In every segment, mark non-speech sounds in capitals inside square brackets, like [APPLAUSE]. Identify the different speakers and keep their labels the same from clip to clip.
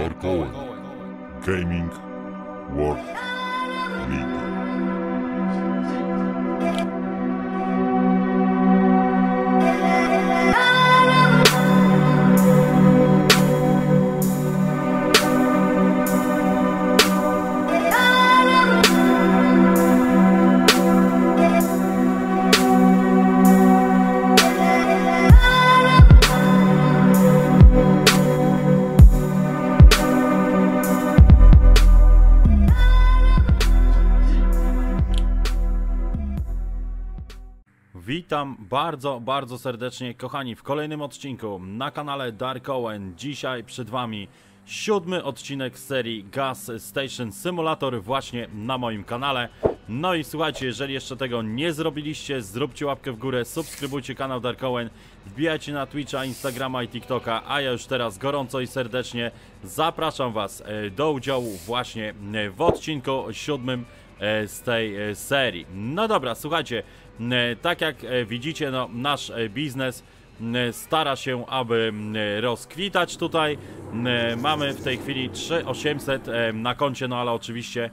Speaker 1: Dark Owen. Gaming World League.
Speaker 2: Witam bardzo, bardzo serdecznie, kochani, w kolejnym odcinku na kanale Dark Owen. Dzisiaj przed Wami siódmy odcinek serii Gas Station Simulator właśnie na moim kanale. No i słuchajcie, jeżeli jeszcze tego nie zrobiliście, zróbcie łapkę w górę, subskrybujcie kanał Dark Owen, wbijajcie na Twitcha, Instagrama i TikToka, a ja już teraz gorąco i serdecznie zapraszam Was e, do udziału właśnie w odcinku siódmym e, z tej e, serii. No dobra, słuchajcie, tak jak e, widzicie, no, nasz e, biznes stara się, aby rozkwitać tutaj. Mamy w tej chwili 3800 e, na koncie, no ale oczywiście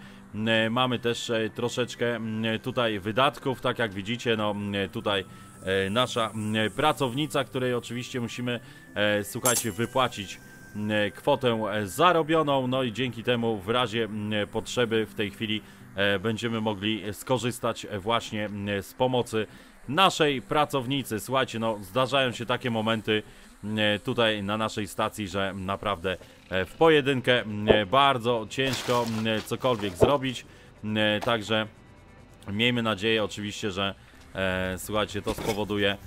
Speaker 2: mamy też e, troszeczkę tutaj wydatków, tak jak widzicie, no tutaj e, nasza pracownica, której oczywiście musimy, e, słuchajcie, wypłacić kwotę e, zarobioną, no i dzięki temu w razie potrzeby w tej chwili e, będziemy mogli skorzystać e, właśnie z pomocy naszej pracownicy. Słuchajcie, no zdarzają się takie momenty m, tutaj na naszej stacji, że naprawdę e, w pojedynkę bardzo ciężko cokolwiek zrobić, także miejmy nadzieję oczywiście, że e, słuchajcie, to spowoduje,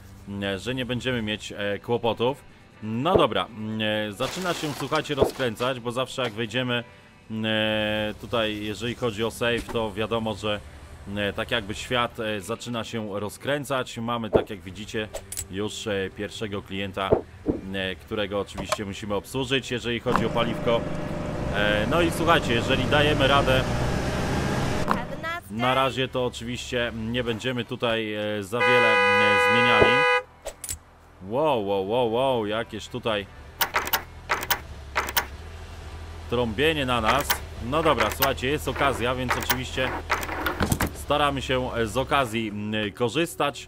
Speaker 2: że nie będziemy mieć e, kłopotów. No dobra, e, zaczyna się, słuchajcie, rozkręcać, bo zawsze jak wejdziemy e, tutaj, jeżeli chodzi o save, to wiadomo, że m, tak jakby świat e, zaczyna się rozkręcać. Mamy, tak jak widzicie, już e, pierwszego klienta, e, którego oczywiście musimy obsłużyć, jeżeli chodzi o paliwko. E, No i słuchajcie, jeżeli dajemy radę na razie to oczywiście nie będziemy tutaj e, za wiele e, zmieniali. Wow, wow, wow, wow, jakieś tutaj trąbienie na nas. No dobra, słuchajcie, jest okazja, więc oczywiście staramy się e, z okazji m, korzystać,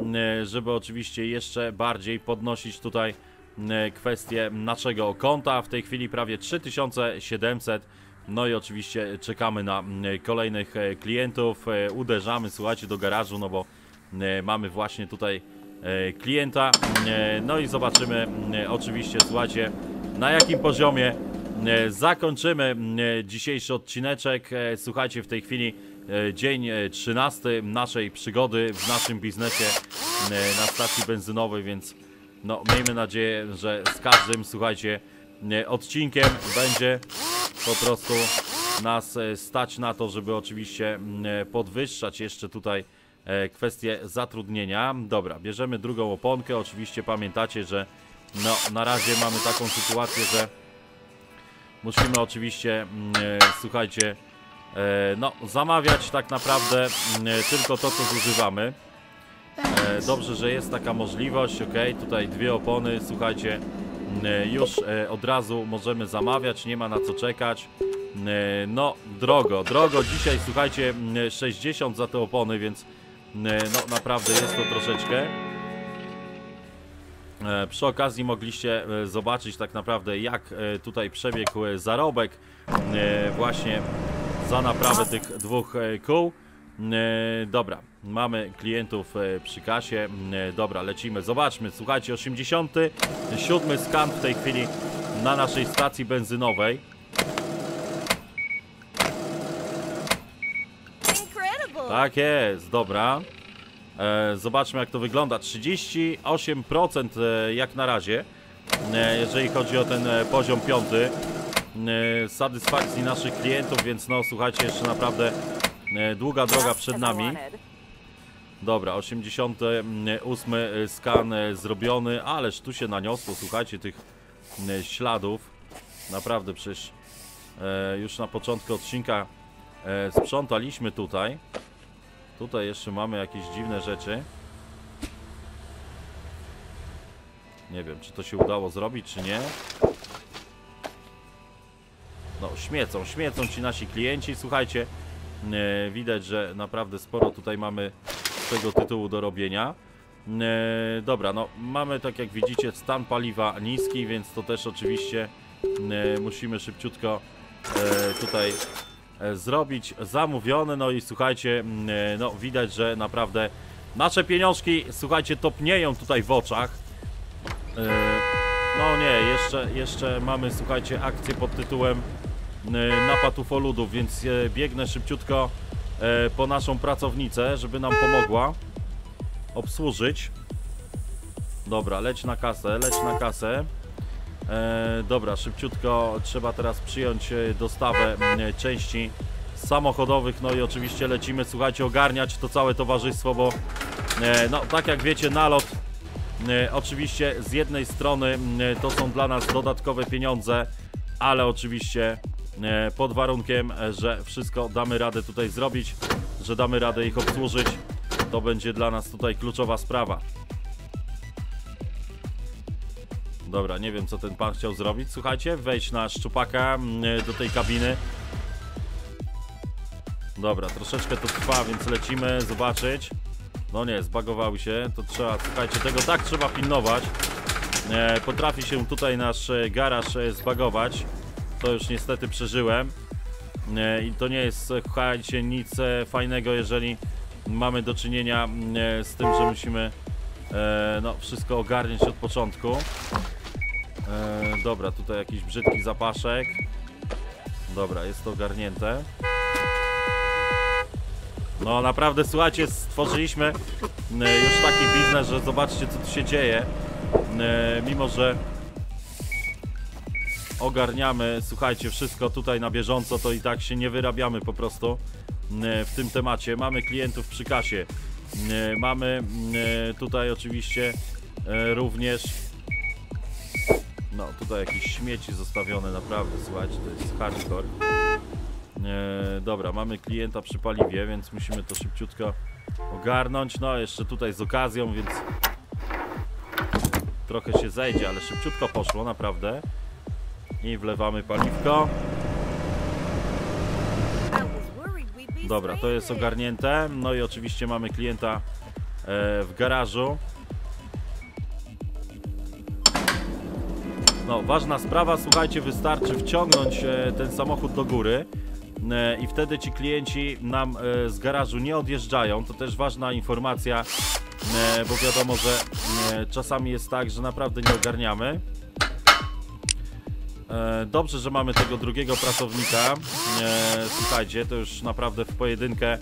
Speaker 2: m, żeby oczywiście jeszcze bardziej podnosić tutaj kwestię naszego konta. W tej chwili prawie 3700. No i oczywiście czekamy na kolejnych e, klientów. E, Uderzamy, słuchajcie, do garażu, no bo mamy właśnie tutaj e, klienta. E, No i zobaczymy oczywiście, słuchajcie, na jakim poziomie e, zakończymy m, dzisiejszy odcineczek. E, Słuchajcie, w tej chwili e, dzień e, 13 naszej przygody w naszym biznesie na stacji benzynowej, więc no miejmy nadzieję, że z każdym, słuchajcie, e, odcinkiem będzie po prostu nas e, stać na to, żeby oczywiście e, podwyższać jeszcze tutaj e, kwestię zatrudnienia. Dobra, bierzemy drugą oponkę. Oczywiście pamiętacie, że no, na razie mamy taką sytuację, że musimy oczywiście, mm, e, słuchajcie, e, no, zamawiać tak naprawdę mm, tylko to, co zużywamy. E, Dobrze, że jest taka możliwość, ok, tutaj dwie opony, słuchajcie, mm, już e, od razu możemy zamawiać, nie ma na co czekać. No, drogo, drogo, dzisiaj słuchajcie, mm, 60 za te opony, więc no naprawdę jest to troszeczkę. E, Przy okazji mogliście e, zobaczyć tak naprawdę jak e, tutaj przebiegł zarobek właśnie za naprawę tych dwóch kół. Dobra, mamy klientów przy kasie. Dobra, lecimy, zobaczmy. Słuchajcie, 87 skan w tej chwili na naszej stacji benzynowej. Tak jest, dobra. E, zobaczmy jak to wygląda. 38% e, jak na razie, e, jeżeli chodzi o ten poziom piąty satysfakcji naszych klientów, więc no słuchajcie, jeszcze naprawdę długa droga przed nami. Dobra, 88 skan zrobiony, ależ tu się naniosło, słuchajcie, tych śladów. Naprawdę przecież już na początku odcinka sprzątaliśmy tutaj. Tutaj jeszcze mamy jakieś dziwne rzeczy. Nie wiem, czy to się udało zrobić, czy nie. no śmiecą, śmiecą ci nasi klienci. Słuchajcie, e, widać, że naprawdę sporo tutaj mamy z tego tytułu do robienia. E, dobra, no mamy tak jak widzicie stan paliwa niski, więc to też oczywiście e, musimy szybciutko tutaj zrobić zamówione. No i słuchajcie, mm, e, no widać, że naprawdę nasze pieniążki, słuchajcie, topnieją tutaj w oczach. E, No nie, jeszcze, jeszcze mamy, słuchajcie, akcję pod tytułem e, Napad ufoludów, więc e, biegnę szybciutko e, po naszą pracownicę, żeby nam pomogła obsłużyć. Dobra, leć na kasę, leć na kasę. E, dobra, szybciutko trzeba teraz przyjąć e, dostawę m, części samochodowych, no i oczywiście lecimy, słuchajcie, ogarniać to całe towarzystwo, bo e, no tak jak wiecie, nalot oczywiście z jednej strony m, to są dla nas dodatkowe pieniądze, ale oczywiście pod warunkiem, że wszystko damy radę tutaj zrobić, że damy radę ich obsłużyć, to będzie dla nas tutaj kluczowa sprawa. Dobra, nie wiem co ten pan chciał zrobić. Słuchajcie, wejść na szczupaka mm, do tej kabiny. Dobra, troszeczkę to trwa, więc lecimy zobaczyć. No nie, zbagowały się. To trzeba, słuchajcie, tego tak trzeba pilnować. E, potrafi się tutaj nasz e, garaż e, zbagować. To już niestety przeżyłem. E, I to nie jest, e, słuchajcie, nic e, fajnego, jeżeli mamy do czynienia mm, e, z tym, że musimy e, no, wszystko ogarniać od początku. E, dobra, tutaj jakiś brzydki zapaszek. Dobra, jest to ogarnięte. No naprawdę, słuchajcie, stworzyliśmy e, już taki biznes, że zobaczcie co tu się dzieje. E, mimo, że ogarniamy, słuchajcie, wszystko tutaj na bieżąco, to i tak się nie wyrabiamy po prostu w tym temacie. Mamy klientów przy kasie. Mamy tutaj oczywiście również no, tutaj jakieś śmieci zostawione, naprawdę, słuchajcie, to jest hardcore. E, dobra, mamy klienta przy paliwie, więc musimy to szybciutko ogarnąć. No, jeszcze tutaj z okazją, więc trochę się zejdzie, ale szybciutko poszło, naprawdę. I wlewamy paliwko. Dobra, to jest ogarnięte. No i oczywiście mamy klienta e, w garażu. No, ważna sprawa, słuchajcie, wystarczy wciągnąć e, ten samochód do góry e, i wtedy ci klienci nam e, z garażu nie odjeżdżają. To też ważna informacja, bo wiadomo, że czasami jest tak, że naprawdę nie ogarniamy. Dobrze, że mamy tego drugiego pracownika. Słuchajcie, to już naprawdę w pojedynkę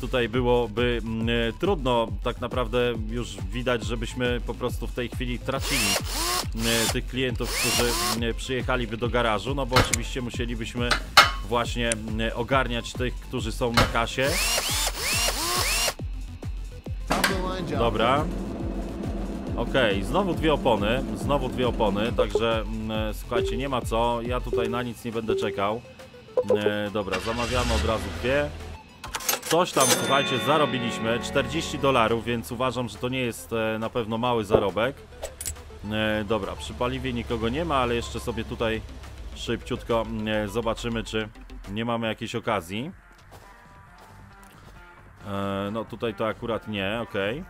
Speaker 2: tutaj byłoby mm, trudno. Tak naprawdę już widać, żebyśmy po prostu w tej chwili tracili tych klientów, którzy mm, przyjechaliby do garażu, no bo oczywiście musielibyśmy właśnie mm, ogarniać tych, którzy są na kasie. Dobra. Okej, znowu dwie opony, znowu dwie opony, także mm, e, słuchajcie, nie ma co, ja tutaj na nic nie będę czekał. E, dobra, zamawiamy od razu dwie. Coś tam, słuchajcie, zarobiliśmy, 40 dolarów, więc uważam, że to nie jest e, na pewno mały zarobek. E, dobra, przy paliwie nikogo nie ma, ale jeszcze sobie tutaj szybciutko mm, e, zobaczymy, czy nie mamy jakiejś okazji. E, no tutaj to akurat nie, okej.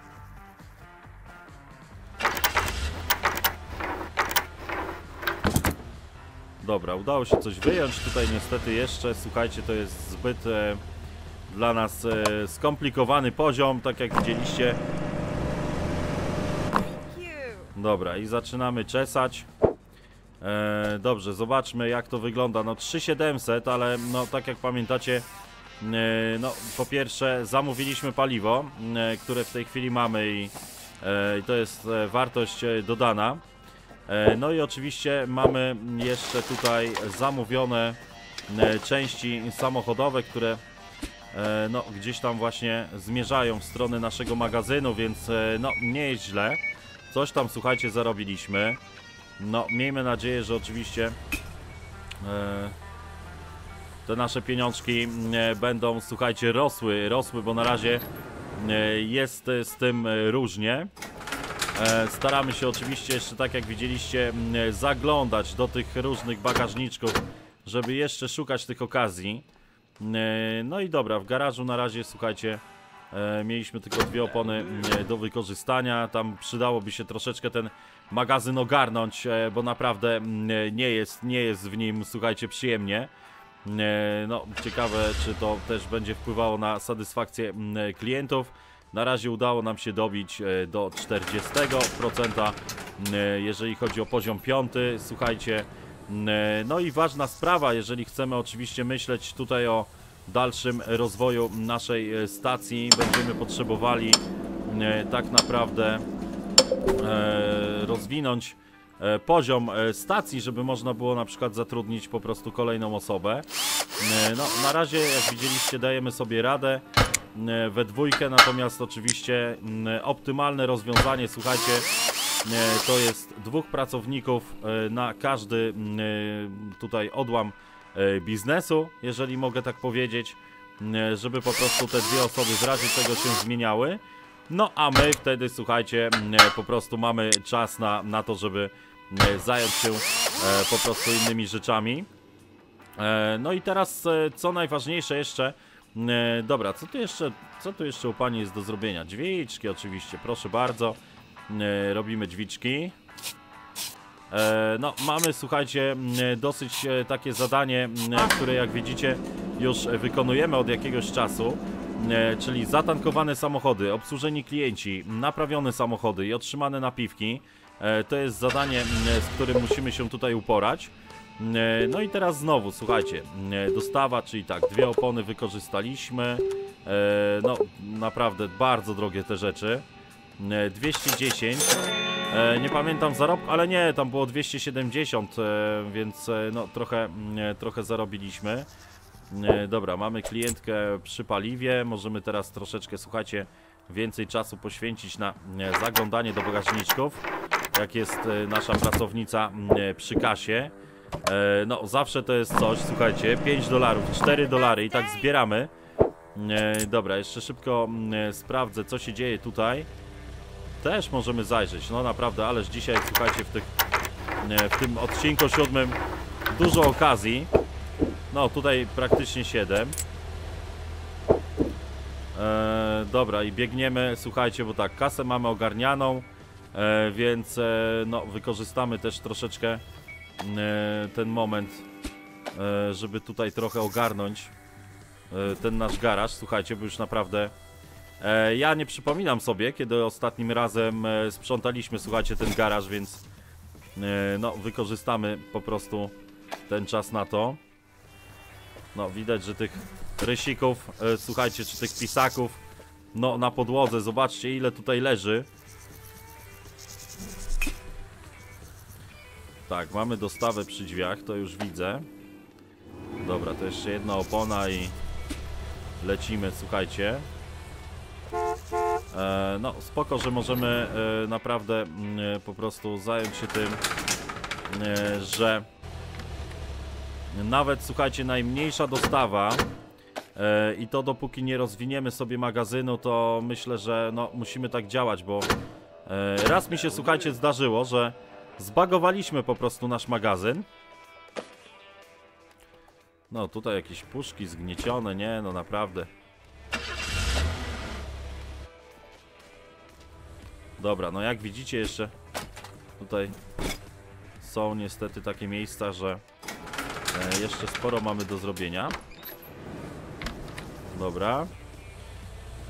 Speaker 2: Dobra, udało się coś wyjąć. Tutaj niestety jeszcze, słuchajcie, to jest zbyt e, dla nas e, skomplikowany poziom, tak jak widzieliście. Dobra, i zaczynamy czesać. E, dobrze, zobaczmy jak to wygląda. No 3700, ale no tak jak pamiętacie, e, no po pierwsze zamówiliśmy paliwo, e, które w tej chwili mamy i, e, i to jest e, wartość dodana. No i oczywiście mamy jeszcze tutaj zamówione części samochodowe, które no, gdzieś tam właśnie zmierzają w stronę naszego magazynu, więc no, nie jest źle. Coś tam, słuchajcie, zarobiliśmy. No, miejmy nadzieję, że oczywiście e, te nasze pieniążki e, będą, słuchajcie, rosły, rosły, bo na razie e, jest z tym różnie. Staramy się oczywiście jeszcze, tak jak widzieliście, zaglądać do tych różnych bagażniczków żeby jeszcze szukać tych okazji. No i dobra, w garażu na razie, słuchajcie, mieliśmy tylko dwie opony e, do wykorzystania. Tam przydałoby się troszeczkę ten magazyn ogarnąć, e, bo naprawdę mm, nie jest, nie jest w nim, słuchajcie, przyjemnie. E, No, ciekawe, czy to też będzie wpływało na satysfakcję mm, klientów. Na razie udało nam się dobić e, do 40%, e, jeżeli chodzi o poziom piąty. Słuchajcie, mm, e, no i ważna sprawa, jeżeli chcemy oczywiście myśleć tutaj o dalszym rozwoju naszej e, stacji, będziemy potrzebowali e, tak naprawdę e, rozwinąć poziom stacji, żeby można było na przykład zatrudnić po prostu kolejną osobę. No, na razie, jak widzieliście, dajemy sobie radę we dwójkę, natomiast oczywiście m, optymalne rozwiązanie, słuchajcie, to jest dwóch pracowników na każdy m, e, tutaj odłam biznesu, jeżeli mogę tak powiedzieć, e, żeby po prostu te dwie osoby w razie czego się zmieniały. No a my wtedy, słuchajcie, e, po prostu mamy czas na, na to, żeby e, zająć się e, po prostu innymi rzeczami. E, No i teraz, e, co najważniejsze jeszcze, e, dobra, co tu jeszcze, co tu jeszcze u Pani jest do zrobienia? Drzwiczki oczywiście, proszę bardzo, E, robimy drzwiczki. E, No, mamy, słuchajcie, dosyć e, takie zadanie, które jak widzicie już wykonujemy od jakiegoś czasu, e, czyli zatankowane samochody, obsłużeni klienci, naprawione samochody i otrzymane napiwki. To jest zadanie, z którym musimy się tutaj uporać. No i teraz znowu, słuchajcie, dostawa, czyli tak, dwie opony wykorzystaliśmy. No, naprawdę bardzo drogie te rzeczy. E, 210. E, Nie pamiętam zarobku, ale nie, tam było 270, e, więc e, no trochę, mm, trochę zarobiliśmy. Dobra, mamy klientkę przy paliwie, możemy teraz troszeczkę, słuchajcie, więcej czasu poświęcić na zaglądanie do bagażniczków, jak jest nasza pracownica mm, przy kasie. No, zawsze to jest coś, słuchajcie, 5 dolarów, 4 dolary i tak zbieramy. Dobra, jeszcze szybko mm, sprawdzę, co się dzieje tutaj. Też możemy zajrzeć, no naprawdę, ależ dzisiaj, słuchajcie, w, tych, w tym odcinku siódmym dużo okazji. No, tutaj praktycznie 7. E, dobra, i biegniemy, słuchajcie, bo tak, kasę mamy ogarnianą, e, więc e, no, wykorzystamy też troszeczkę e, ten moment, e, żeby tutaj trochę ogarnąć ten nasz garaż. Słuchajcie, bo już naprawdę ja nie przypominam sobie, kiedy ostatnim razem e, sprzątaliśmy, słuchajcie, ten garaż, więc e, no, wykorzystamy po prostu ten czas na to. No, widać, że tych rysików, e, słuchajcie, czy tych pisaków, no, na podłodze, zobaczcie, ile tutaj leży. Tak, mamy dostawę przy drzwiach, to już widzę. Dobra, to jeszcze jedna opona i lecimy, słuchajcie. E, no, spoko, że możemy e, naprawdę mm, e, po prostu zająć się tym, że nawet, słuchajcie, najmniejsza dostawa i to dopóki nie rozwiniemy sobie magazynu, to myślę, że no, musimy tak działać, bo raz mi się, słuchajcie, zdarzyło, że zbagowaliśmy po prostu nasz magazyn. No, tutaj jakieś puszki zgniecione, nie, no naprawdę. Dobra, no jak widzicie jeszcze tutaj są niestety takie miejsca, że e, jeszcze sporo mamy do zrobienia. Dobra.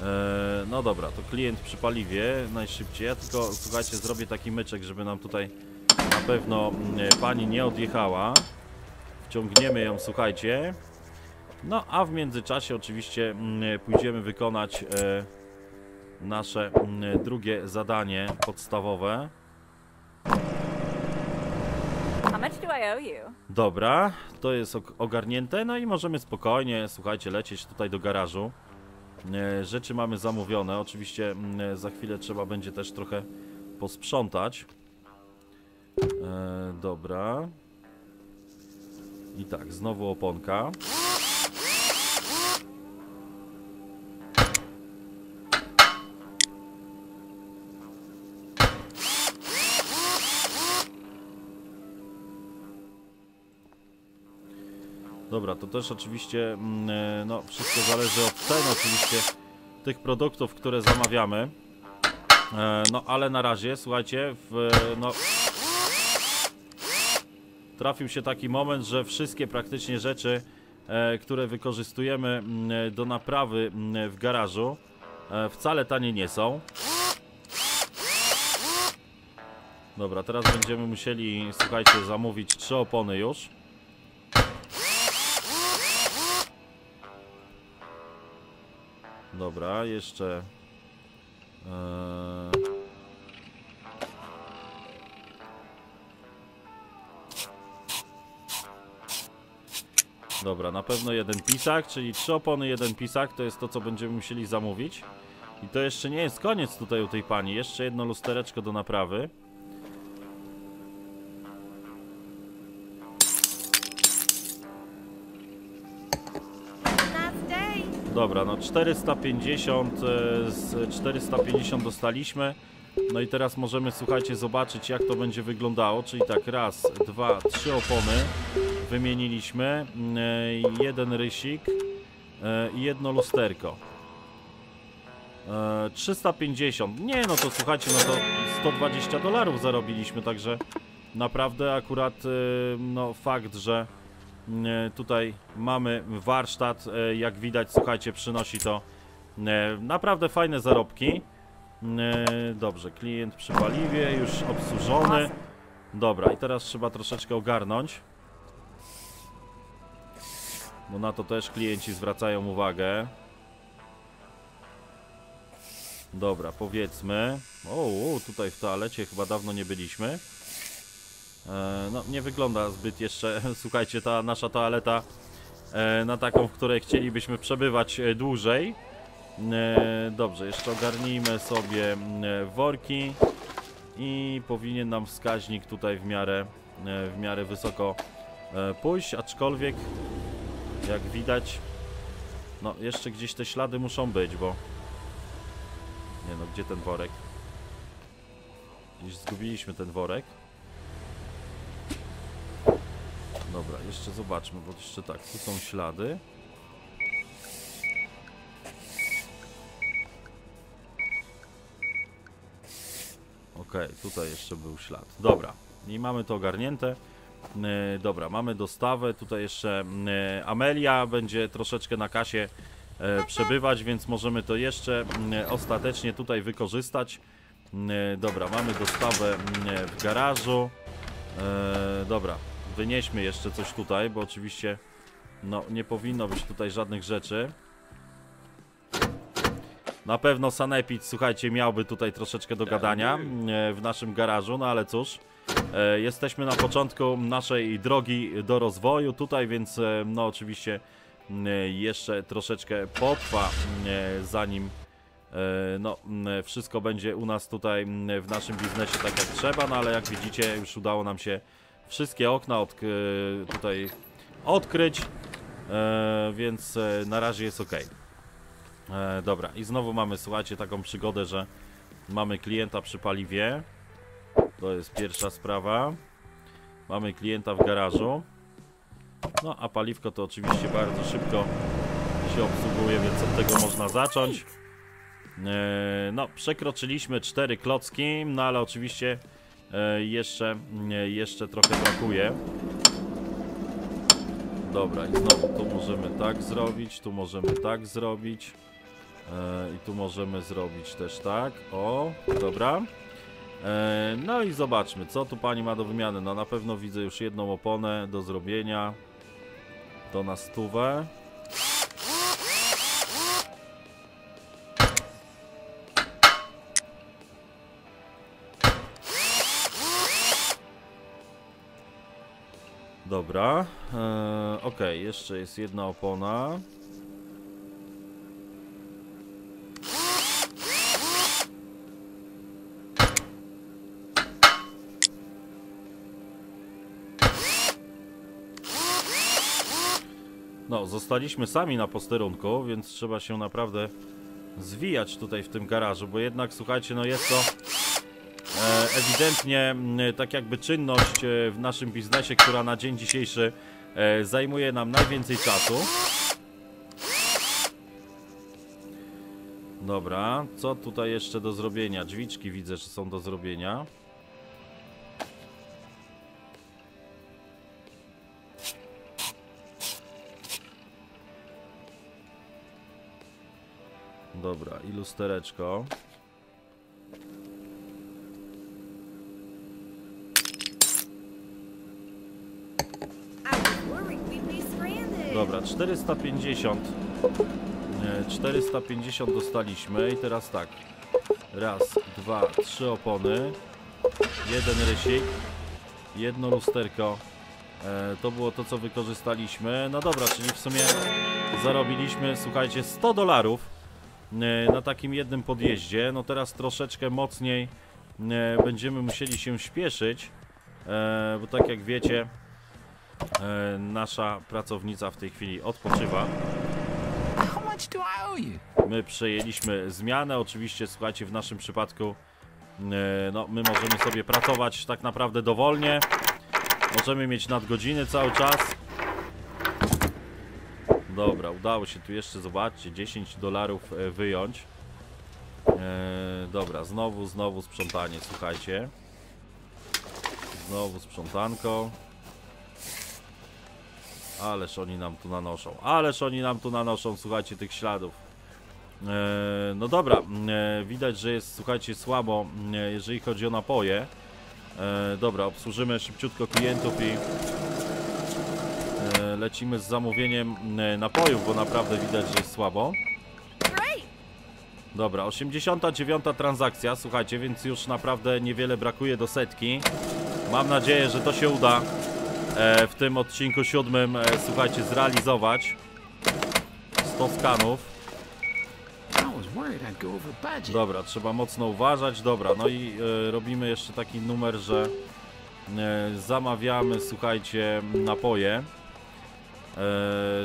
Speaker 2: E, no dobra, to klient przy paliwie najszybciej. Ja tylko, słuchajcie, zrobię taki myczek, żeby nam tutaj na pewno mm, pani nie odjechała. Wciągniemy ją, słuchajcie. No, a w międzyczasie oczywiście mm, pójdziemy wykonać e, nasze mm, drugie zadanie podstawowe. Dobra, to jest og- ogarnięte, no i możemy spokojnie, słuchajcie, lecieć tutaj do garażu. E, Rzeczy mamy zamówione, oczywiście mm, za chwilę trzeba będzie też trochę posprzątać. E, dobra. I tak, znowu oponka. Dobra, to też oczywiście, mm, e, no wszystko zależy od cen oczywiście tych produktów, które zamawiamy. E, No ale na razie, słuchajcie, w, no trafił się taki moment, że wszystkie praktycznie rzeczy, e, które wykorzystujemy mm, do naprawy mm, w garażu, e, wcale tanie nie są. Dobra, teraz będziemy musieli, słuchajcie, zamówić trzy opony już. Dobra, jeszcze. Eee... Dobra, na pewno jeden pisak, czyli trzy opony, jeden pisak, to jest to, co będziemy musieli zamówić. I to jeszcze nie jest koniec tutaj u tej pani, jeszcze jedno lustereczko do naprawy. Dobra, no 450 e, z 450 dostaliśmy. No i teraz możemy, słuchajcie, zobaczyć jak to będzie wyglądało. Czyli tak, raz, dwa, trzy opony wymieniliśmy. e, Jeden rysik e, i jedno lusterko. E, 350. Nie, no to słuchajcie, no to 120 dolarów zarobiliśmy, także naprawdę akurat no fakt, że Tutaj mamy warsztat, e, jak widać, słuchajcie, przynosi to e, naprawdę fajne zarobki. E, Dobrze, klient przy paliwie, już obsłużony. Dobra, i teraz trzeba troszeczkę ogarnąć. Bo na to też klienci zwracają uwagę. Dobra, powiedzmy. O, tutaj w toalecie chyba dawno nie byliśmy. E, No, nie wygląda zbyt jeszcze, [LAUGHS] słuchajcie, ta nasza toaleta e, na taką, w której chcielibyśmy przebywać e, dłużej. Dobrze, jeszcze ogarnijmy sobie worki i powinien nam wskaźnik tutaj w miarę, w miarę wysoko pójść, aczkolwiek jak widać, no jeszcze gdzieś te ślady muszą być, bo nie no, gdzie ten worek? Gdzieś zgubiliśmy ten worek. Dobra, jeszcze zobaczmy, bo jeszcze tak, tu są ślady. Okej, tutaj jeszcze był ślad. Dobra, i mamy to ogarnięte. E, dobra, mamy dostawę. Tutaj jeszcze e, Amelia będzie troszeczkę na kasie e, przebywać, więc możemy to jeszcze ostatecznie tutaj wykorzystać. Dobra, mamy dostawę w garażu. Dobra, wynieśmy jeszcze coś tutaj, bo oczywiście no, nie powinno być tutaj żadnych rzeczy. Na pewno Sanepid, słuchajcie, miałby tutaj troszeczkę do gadania e, w naszym garażu, no ale cóż. E, Jesteśmy na początku naszej drogi do rozwoju tutaj, więc e, no oczywiście m, jeszcze troszeczkę potrwa, m, zanim no, wszystko będzie u nas tutaj w naszym biznesie tak jak trzeba, no ale jak widzicie już udało nam się wszystkie okna od, tutaj odkryć, e, więc e, na razie jest ok. E, dobra, i znowu mamy, słuchajcie, taką przygodę, że mamy klienta przy paliwie. To jest pierwsza sprawa. Mamy klienta w garażu. No, a paliwko to oczywiście bardzo szybko się obsługuje, więc od tego można zacząć. E, no, przekroczyliśmy cztery klocki, no ale oczywiście e, jeszcze, nie, jeszcze trochę brakuje. Dobra, i znowu tu możemy tak zrobić, tu możemy tak zrobić. E, I tu możemy zrobić też tak. O, dobra. E, no i zobaczmy, co tu pani ma do wymiany. No na pewno widzę już jedną oponę do zrobienia. To na stówę. Dobra. E, ok, jeszcze jest jedna opona. No, zostaliśmy sami na posterunku, więc trzeba się naprawdę zwijać tutaj w tym garażu, bo jednak, słuchajcie, no jest to ewidentnie m, tak jakby czynność e, w naszym biznesie, która na dzień dzisiejszy e, zajmuje nam najwięcej czasu. Dobra, co tutaj jeszcze do zrobienia? Drzwiczki widzę, że są do zrobienia. Dobra, i lustereczko.
Speaker 3: I was worried we'd be stranded.
Speaker 2: Dobra, 450. Nie, 450 dostaliśmy i teraz tak. Raz, dwa, trzy opony. Jeden rysik. Jedno lusterko. E, to było to, co wykorzystaliśmy. No dobra, czyli w sumie zarobiliśmy, słuchajcie, 100 dolarów e, na takim jednym podjeździe. No teraz troszeczkę mocniej e, będziemy musieli się śpieszyć, e, bo tak jak wiecie, e, nasza pracownica w tej chwili odpoczywa. My przejęliśmy zmianę, oczywiście słuchajcie, w naszym przypadku e, no, my możemy sobie pracować tak naprawdę dowolnie. Możemy mieć nadgodziny cały czas. Dobra, udało się tu jeszcze, zobaczcie, 10 dolarów e, wyjąć. E, dobra, znowu, znowu sprzątanie, słuchajcie. Znowu sprzątanko. Ależ oni nam tu nanoszą. Ależ oni nam tu nanoszą, słuchajcie, tych śladów. E, no dobra, e, widać, że jest, słuchajcie, słabo, e, jeżeli chodzi o napoje. Dobra, obsłużymy szybciutko klientów i lecimy z zamówieniem napojów, bo naprawdę widać, że jest słabo. Dobra, 89 transakcja, słuchajcie, więc już naprawdę niewiele brakuje do setki. Mam nadzieję, że to się uda w tym odcinku siódmym, e, słuchajcie, zrealizować 100 skanów. Dobra, trzeba mocno uważać. Dobra, no i e, robimy jeszcze taki numer, że e, zamawiamy, słuchajcie, napoje. E,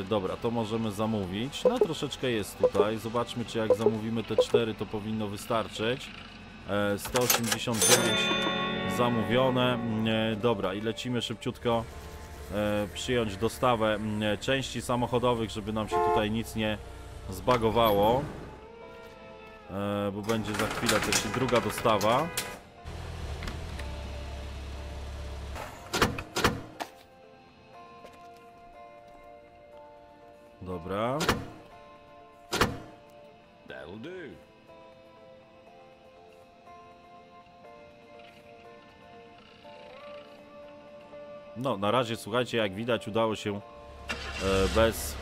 Speaker 2: dobra, to możemy zamówić. No troszeczkę jest tutaj. Zobaczmy, czy jak zamówimy te cztery, to powinno wystarczyć. E, 189 zamówione. E, dobra, i lecimy szybciutko e, przyjąć dostawę m, części samochodowych, żeby nam się tutaj nic nie zbagowało. E, bo będzie za chwilę też i druga dostawa. Dobra. No, na razie słuchajcie, jak widać udało się e, bez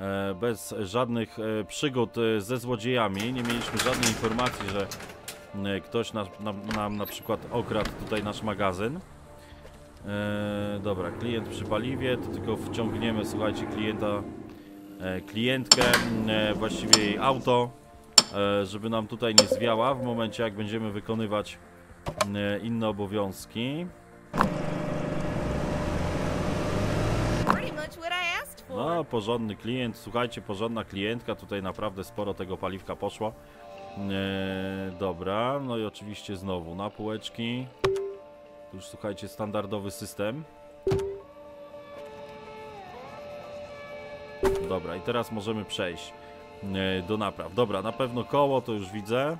Speaker 2: e, bez żadnych e, przygód ze złodziejami. Nie mieliśmy żadnej informacji, że ktoś nam, nam na przykład okradł tutaj nasz magazyn. Dobra, klient przy paliwie, to tylko wciągniemy, słuchajcie, klienta, e, klientkę, e, właściwie jej auto, e, żeby nam tutaj nie zwiała w momencie, jak będziemy wykonywać inne obowiązki.
Speaker 3: For.
Speaker 2: No, porządny klient, słuchajcie, porządna klientka, tutaj naprawdę sporo tego paliwka poszło. Eee, dobra, no i oczywiście znowu na półeczki. Tu Już słuchajcie, standardowy system. Dobra, i teraz możemy przejść e, do napraw. Dobra, na pewno koło to już widzę.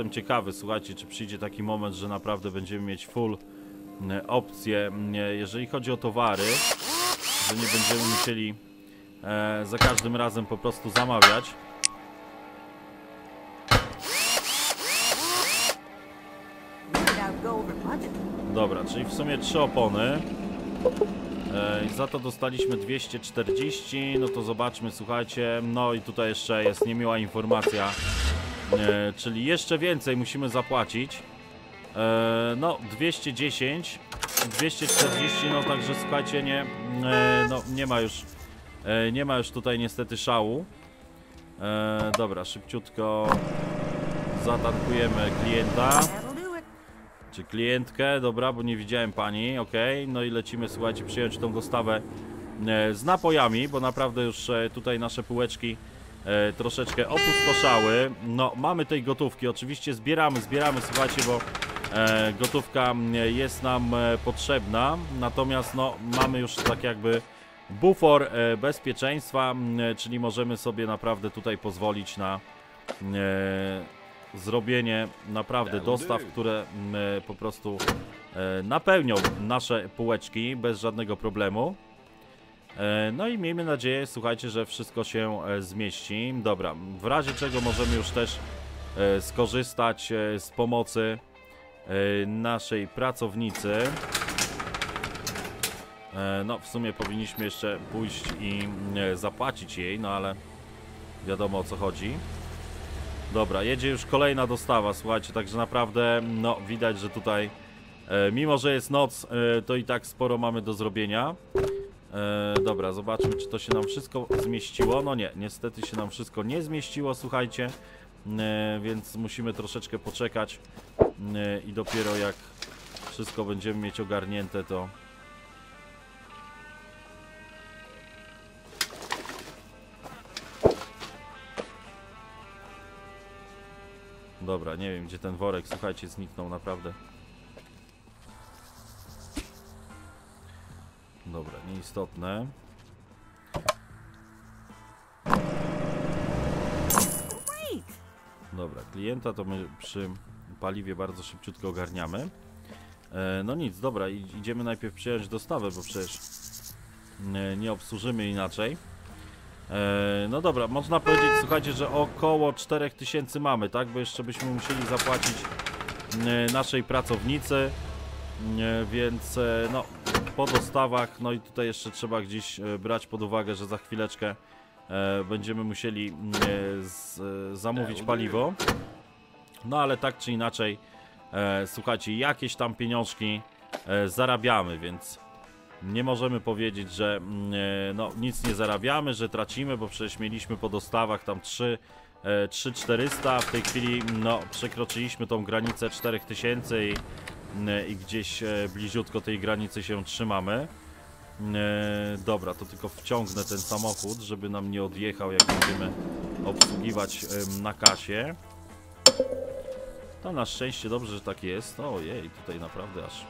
Speaker 2: Jestem ciekawy, słuchajcie, czy przyjdzie taki moment, że naprawdę będziemy mieć full e, opcje, e, jeżeli chodzi o towary, że nie będziemy musieli e, za każdym razem po prostu zamawiać. Dobra, czyli w sumie trzy opony. E, za to dostaliśmy 240, no to zobaczmy, słuchajcie, no i tutaj jeszcze jest niemiła informacja, e, czyli jeszcze więcej musimy zapłacić. E, no, 210 240, no także słuchajcie, nie, e, no nie ma już, e, nie ma już tutaj niestety szału. E, dobra, szybciutko zatankujemy klienta. Czy klientkę, dobra, bo nie widziałem pani, ok. No i lecimy, słuchajcie, przyjąć tą dostawę e, z napojami, bo naprawdę już tutaj nasze półeczki e, troszeczkę opustoszały. No, mamy tej gotówki, oczywiście zbieramy, zbieramy, słuchajcie, bo e, gotówka m, jest nam e, potrzebna, natomiast no, mamy już tak jakby bufor e, bezpieczeństwa, m, e, czyli możemy sobie naprawdę tutaj pozwolić na e, zrobienie naprawdę dostaw,
Speaker 4: do.
Speaker 2: które po prostu napełnią nasze półeczki bez żadnego problemu. E, No i miejmy nadzieję, słuchajcie, że wszystko się e, zmieści. Dobra, w razie czego możemy już też e, skorzystać z pomocy naszej pracownicy. No, w sumie powinniśmy jeszcze pójść i zapłacić jej, no ale wiadomo o co chodzi. Dobra, jedzie już kolejna dostawa, słuchajcie, także naprawdę, no, widać, że tutaj, mimo że jest noc, to i tak sporo mamy do zrobienia. E, dobra, zobaczmy, czy to się nam wszystko zmieściło. No nie, niestety się nam wszystko nie zmieściło, słuchajcie, e, więc musimy troszeczkę poczekać e, i dopiero jak wszystko będziemy mieć ogarnięte, to... Dobra, nie wiem gdzie ten worek, słuchajcie, zniknął naprawdę. Dobra, nieistotne. Dobra, klienta to my przy paliwie bardzo szybciutko ogarniamy. E, no nic, dobra, idziemy najpierw przyjąć dostawę, bo przecież e, nie obsłużymy inaczej. E, no dobra, można powiedzieć, słuchajcie, że około 4000 mamy, tak? Bo jeszcze byśmy musieli zapłacić e, naszej pracownicy, e, więc no po dostawach, no i tutaj jeszcze trzeba gdzieś e, brać pod uwagę, że za chwileczkę e, będziemy musieli mm, e, z, zamówić paliwo. No ale tak czy inaczej, słuchajcie, jakieś tam pieniążki zarabiamy, więc nie możemy powiedzieć, że mm, no, nic nie zarabiamy, że tracimy, bo przecież mieliśmy po dostawach tam 3 e, 3400, a w tej chwili no, przekroczyliśmy tą granicę 4000 i, i gdzieś e, bliziutko tej granicy się trzymamy. E, dobra, to tylko wciągnę ten samochód, żeby nam nie odjechał, jak będziemy obsługiwać na kasie. To na szczęście dobrze, że tak jest. Ojej, tutaj naprawdę aż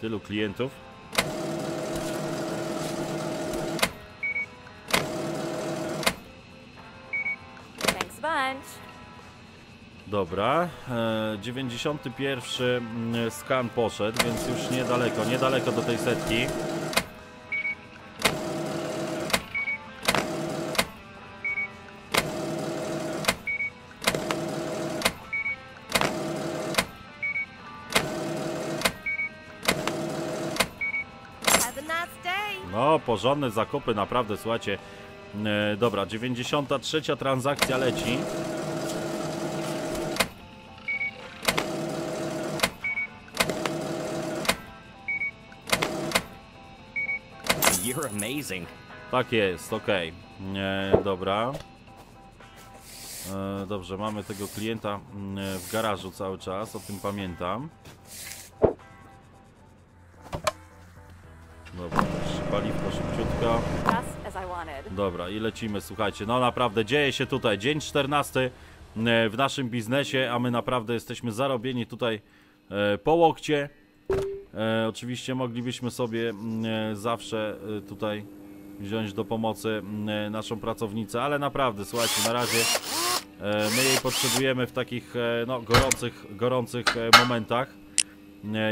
Speaker 2: tylu klientów.
Speaker 3: Thanks bunch.
Speaker 2: Dobra, e, 91 mm, skan poszedł, więc już niedaleko, niedaleko do tej setki. No, porządne zakupy, naprawdę, słuchajcie. E, dobra, 93 transakcja leci. Tak jest, okej. E, Dobra. E, dobrze, mamy tego klienta mm, w garażu cały czas, o tym pamiętam. Dobra, paliwko szybciutko. Dobra, i lecimy, słuchajcie. No naprawdę, dzieje się tutaj. Dzień 14 e, w naszym biznesie, a my naprawdę jesteśmy zarobieni tutaj e, po łokcie. E, oczywiście moglibyśmy sobie mm, e, zawsze e, tutaj wziąć do pomocy mm, naszą pracownicę, ale naprawdę, słuchajcie, na razie my jej potrzebujemy w takich no, gorących, gorących momentach,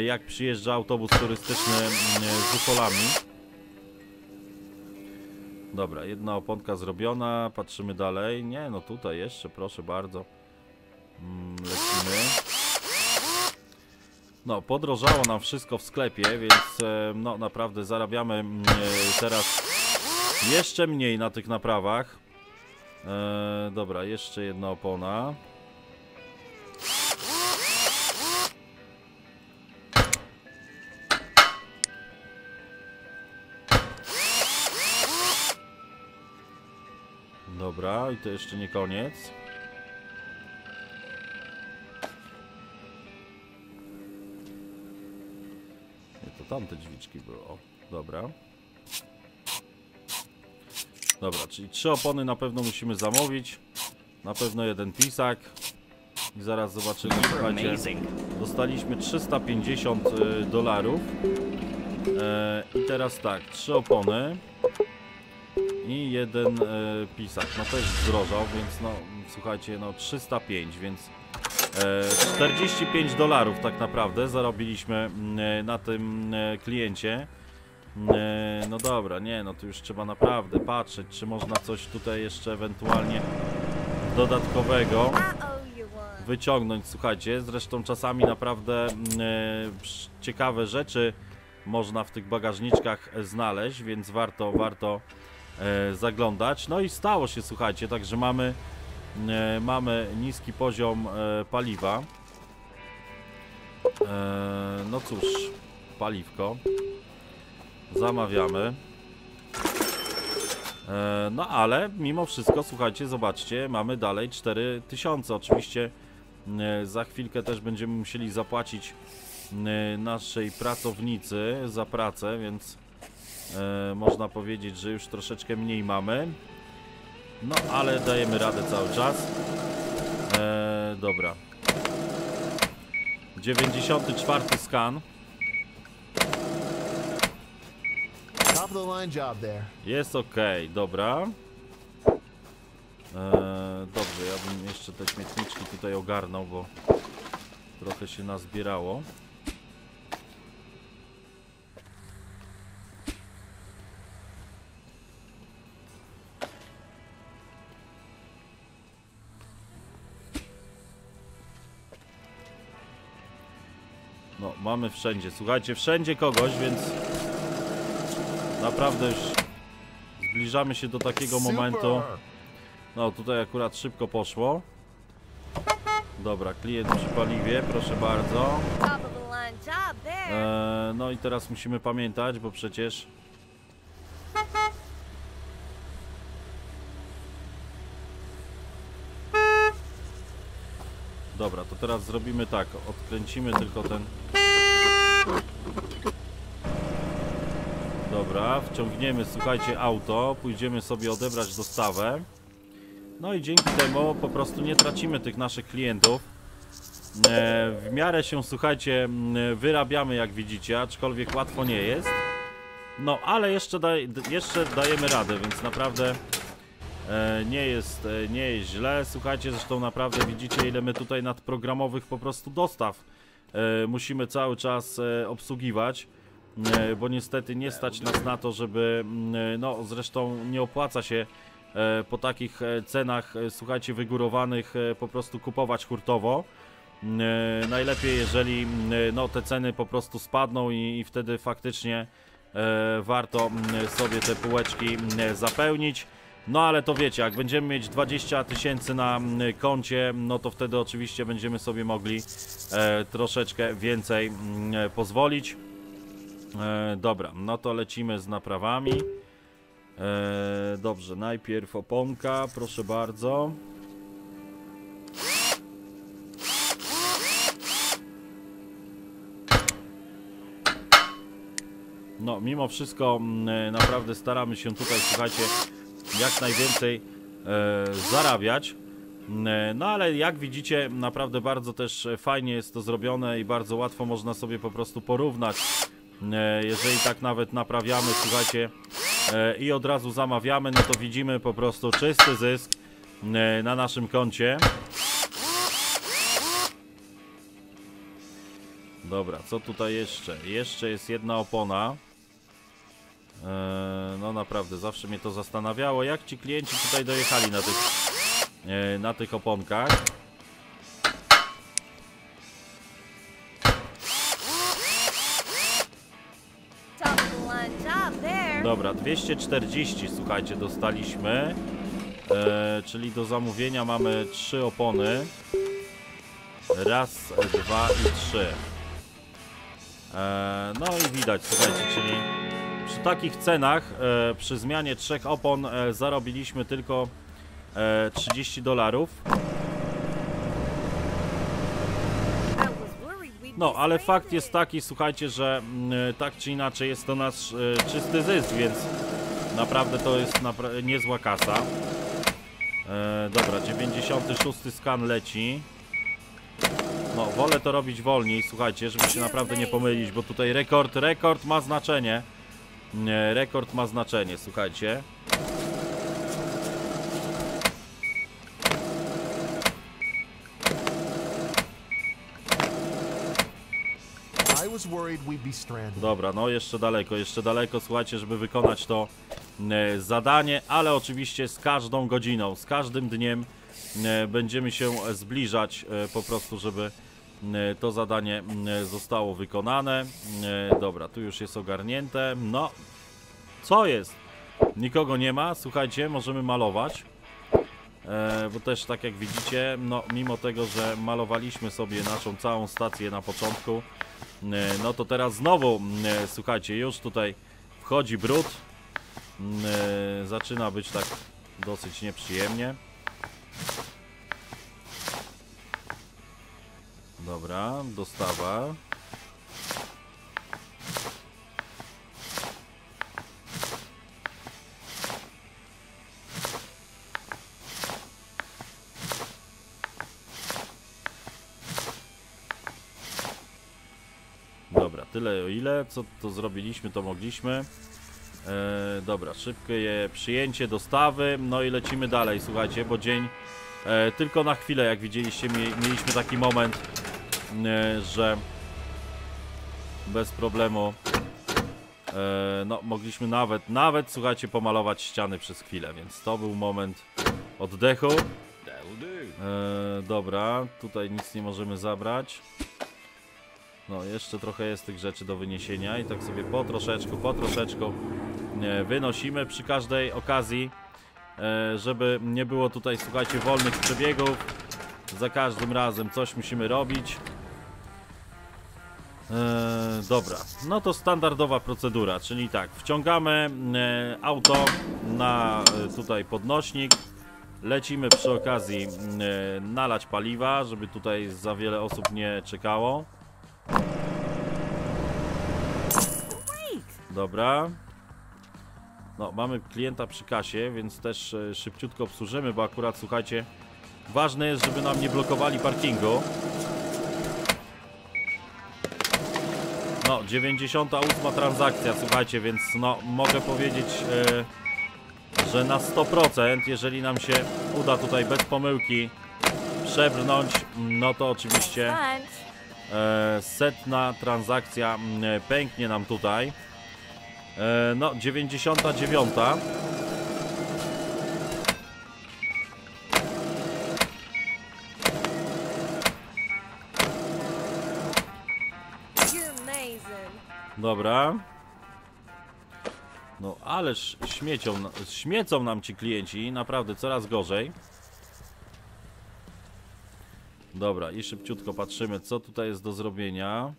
Speaker 2: jak przyjeżdża autobus turystyczny mm, z ufolami. Dobra, jedna oponka zrobiona, patrzymy dalej. Nie, no tutaj jeszcze, proszę bardzo. No, podrożało nam wszystko w sklepie, więc e, no naprawdę zarabiamy mm, e, teraz jeszcze mniej na tych naprawach. E, dobra, jeszcze jedna opona. Dobra, i to jeszcze nie koniec. Tamte drzwiczki były. O, dobra. Dobra, czyli trzy opony na pewno musimy zamówić. Na pewno jeden pisak. I zaraz zobaczymy, słuchajcie. Dostaliśmy 350 y, dolarów. E, I teraz tak, trzy opony i jeden e, pisak. No też zdrożał, więc no słuchajcie, no 305, więc 45 dolarów tak naprawdę zarobiliśmy mm, e, na tym e, kliencie. E, no dobra, nie, no tu już trzeba naprawdę patrzeć, czy można coś tutaj jeszcze ewentualnie dodatkowego wyciągnąć, słuchajcie. Zresztą czasami naprawdę mm, e, ciekawe rzeczy można w tych bagażniczkach e, znaleźć, więc warto, warto e, zaglądać. No i stało się, słuchajcie, także mamy, e, mamy niski poziom e, paliwa. E, no cóż, paliwko. Zamawiamy. E, No ale mimo wszystko, słuchajcie, zobaczcie, mamy dalej 4000. Oczywiście e, za chwilkę też będziemy musieli zapłacić e, naszej pracownicy za pracę, więc e, można powiedzieć, że już troszeczkę mniej mamy. No ale dajemy radę cały czas. E, dobra. 94 skan.
Speaker 5: Top of the line job there.
Speaker 2: Jest ok, dobra. Eee, dobrze, ja bym jeszcze te śmietniczki tutaj ogarnął, bo trochę się nazbierało. Mamy wszędzie. Słuchajcie, wszędzie kogoś, więc naprawdę już zbliżamy się do takiego momentu.
Speaker 5: Super.
Speaker 2: No, tutaj akurat szybko poszło. Dobra, klient przy paliwie, proszę bardzo. Eee, no i teraz musimy pamiętać, bo przecież... Dobra, to teraz zrobimy tak. Odkręcimy tylko ten... Dobra, wciągniemy, słuchajcie, auto. Pójdziemy sobie odebrać dostawę. No i dzięki temu po prostu nie tracimy tych naszych klientów. E, w miarę się, słuchajcie, wyrabiamy, jak widzicie, aczkolwiek łatwo nie jest. No, ale jeszcze, daj, jeszcze dajemy radę, więc naprawdę e, nie, jest, e, nie jest źle. Słuchajcie, zresztą naprawdę widzicie, ile my tutaj nadprogramowych po prostu dostaw musimy cały czas obsługiwać. E, bo niestety nie stać nas na to, żeby, m, e, no zresztą nie opłaca się e, po takich cenach, słuchajcie, wygórowanych po prostu kupować hurtowo. E, najlepiej, jeżeli e, no, te ceny po prostu spadną i, i wtedy faktycznie warto sobie te półeczki zapełnić. No ale to wiecie, jak będziemy mieć 20 tysięcy na koncie, no to wtedy oczywiście będziemy sobie mogli troszeczkę więcej pozwolić. E, dobra, no to lecimy z naprawami. E, dobrze, najpierw oponka, proszę bardzo. No, mimo wszystko mm, e, naprawdę staramy się tutaj, słuchajcie, jak najwięcej e, zarabiać. Mm, e, No ale jak widzicie, naprawdę bardzo też fajnie jest to zrobione i bardzo łatwo można sobie po prostu porównać. E, Jeżeli tak nawet naprawiamy, słuchajcie, e, i od razu zamawiamy, no to widzimy po prostu czysty zysk e, na naszym koncie. Dobra, co tutaj jeszcze? Jeszcze jest jedna opona. No naprawdę, zawsze mnie to zastanawiało, jak ci klienci tutaj dojechali na tych, na tych oponkach. Dobra, 240, słuchajcie, dostaliśmy. E, czyli do zamówienia mamy trzy opony. Raz, dwa i trzy. E, no i widać, słuchajcie, czyli przy takich cenach, e, przy zmianie trzech opon e, zarobiliśmy tylko e, 30 dolarów.
Speaker 3: I was worried we'd
Speaker 2: No, ale fakt jest taki, słuchajcie, że mm, tak czy inaczej jest to nasz e, czysty zysk, więc naprawdę to jest napra- niezła kasa. E, dobra, 96 skan leci. No, wolę to robić wolniej, słuchajcie, żeby się naprawdę nie pomylić, bo tutaj rekord, rekord ma znaczenie. Nie, rekord ma znaczenie, słuchajcie. Dobra, no jeszcze daleko, jeszcze daleko, słuchajcie, żeby wykonać to e, zadanie, ale oczywiście z każdą godziną, z każdym dniem e, będziemy się zbliżać e, po prostu, żeby to zadanie zostało wykonane. Dobra, tu już jest ogarnięte. No, co jest? Nikogo nie ma, słuchajcie, możemy malować. E, bo też tak jak widzicie, no mimo tego, że malowaliśmy sobie naszą całą stację na początku, No to teraz znowu, e, słuchajcie, już tutaj wchodzi brud. E, Zaczyna być tak dosyć nieprzyjemnie. Dobra, dostawa. Tyle o ile, co to zrobiliśmy, to mogliśmy. E, dobra, szybkie je przyjęcie dostawy, no i lecimy dalej, słuchajcie, bo dzień e, tylko na chwilę, jak widzieliście, mie, mieliśmy taki moment, e, że bez problemu e, no, mogliśmy nawet, nawet, słuchajcie, pomalować ściany przez chwilę, więc to był moment oddechu. E, dobra, tutaj nic nie możemy zabrać. No, jeszcze trochę jest tych rzeczy do wyniesienia i tak sobie po troszeczku, po troszeczku e, wynosimy przy każdej okazji, e, żeby nie było tutaj, słuchajcie, wolnych przebiegów. Za każdym razem coś musimy robić. E, dobra, no to standardowa procedura, czyli tak, wciągamy e, auto na e, tutaj podnośnik, lecimy przy okazji e, nalać paliwa, żeby tutaj za wiele osób nie czekało. Dobra. No, mamy klienta przy kasie, więc też e, szybciutko obsłużymy, bo akurat słuchajcie, ważne jest, żeby nam nie blokowali parkingu. No, 98 transakcja, słuchajcie, więc no, mogę powiedzieć, e, że na 100%, jeżeli nam się uda tutaj bez pomyłki przebrnąć, no to oczywiście e, setna transakcja m, e, pęknie nam tutaj. E, no, 99.
Speaker 3: You're amazing.
Speaker 2: Dobra. No, ależ śmiecią, śmiecą nam ci klienci, naprawdę coraz gorzej. Dobra, i szybciutko patrzymy, co tutaj jest do zrobienia.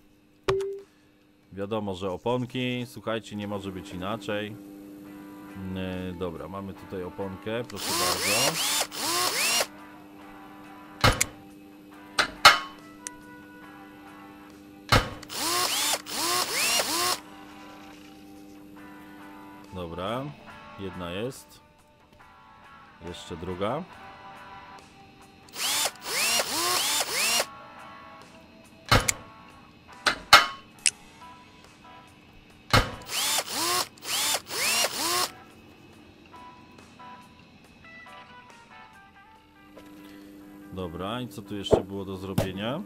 Speaker 2: Wiadomo, że oponki, słuchajcie, nie może być inaczej. Yy, dobra, mamy tutaj oponkę, proszę bardzo. Dobra, jedna jest. Jeszcze druga. Dobra, i co tu jeszcze było do zrobienia?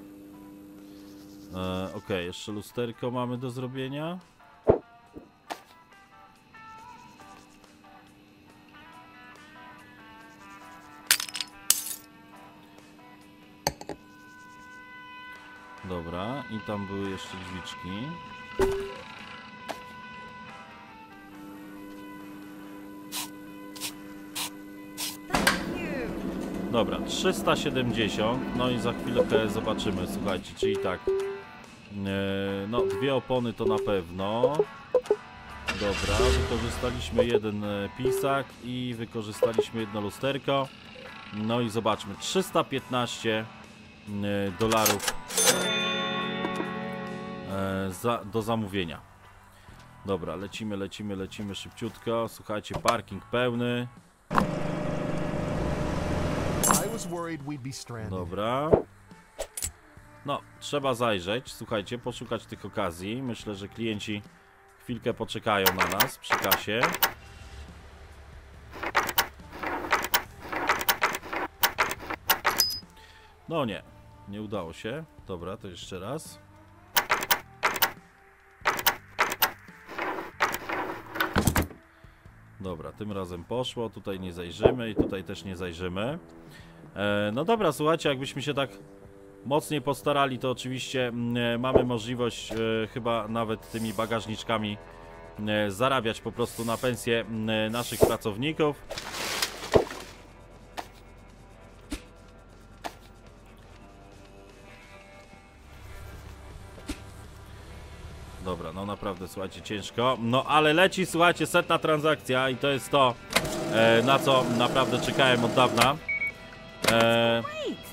Speaker 2: E, ok, jeszcze lusterko mamy do zrobienia. Dobra, i tam były jeszcze drzwiczki. Dobra, 370, no i za chwilkę zobaczymy, słuchajcie, czyli tak, e, no dwie opony to na pewno, dobra, wykorzystaliśmy jeden e, pisak i wykorzystaliśmy jedno lusterko, No i zobaczmy, 315 y, dolarów e, za, do zamówienia. Dobra, lecimy, lecimy, lecimy szybciutko. Słuchajcie, parking pełny. Dobra. No, trzeba zajrzeć, słuchajcie, poszukać tych okazji. Myślę, że klienci chwilkę poczekają na nas przy kasie. No nie, nie udało się. Dobra, to jeszcze raz. Dobra, tym razem poszło, tutaj nie zajrzymy i tutaj też nie zajrzymy. E, no dobra, słuchajcie, jakbyśmy się tak mocniej postarali, to oczywiście mm, e, mamy możliwość e, chyba nawet tymi bagażniczkami zarabiać po prostu na pensję mm, naszych pracowników. Dobra, no naprawdę, słuchajcie, ciężko. No ale leci, słuchajcie, setna transakcja i to jest to, na co naprawdę czekałem od dawna. E,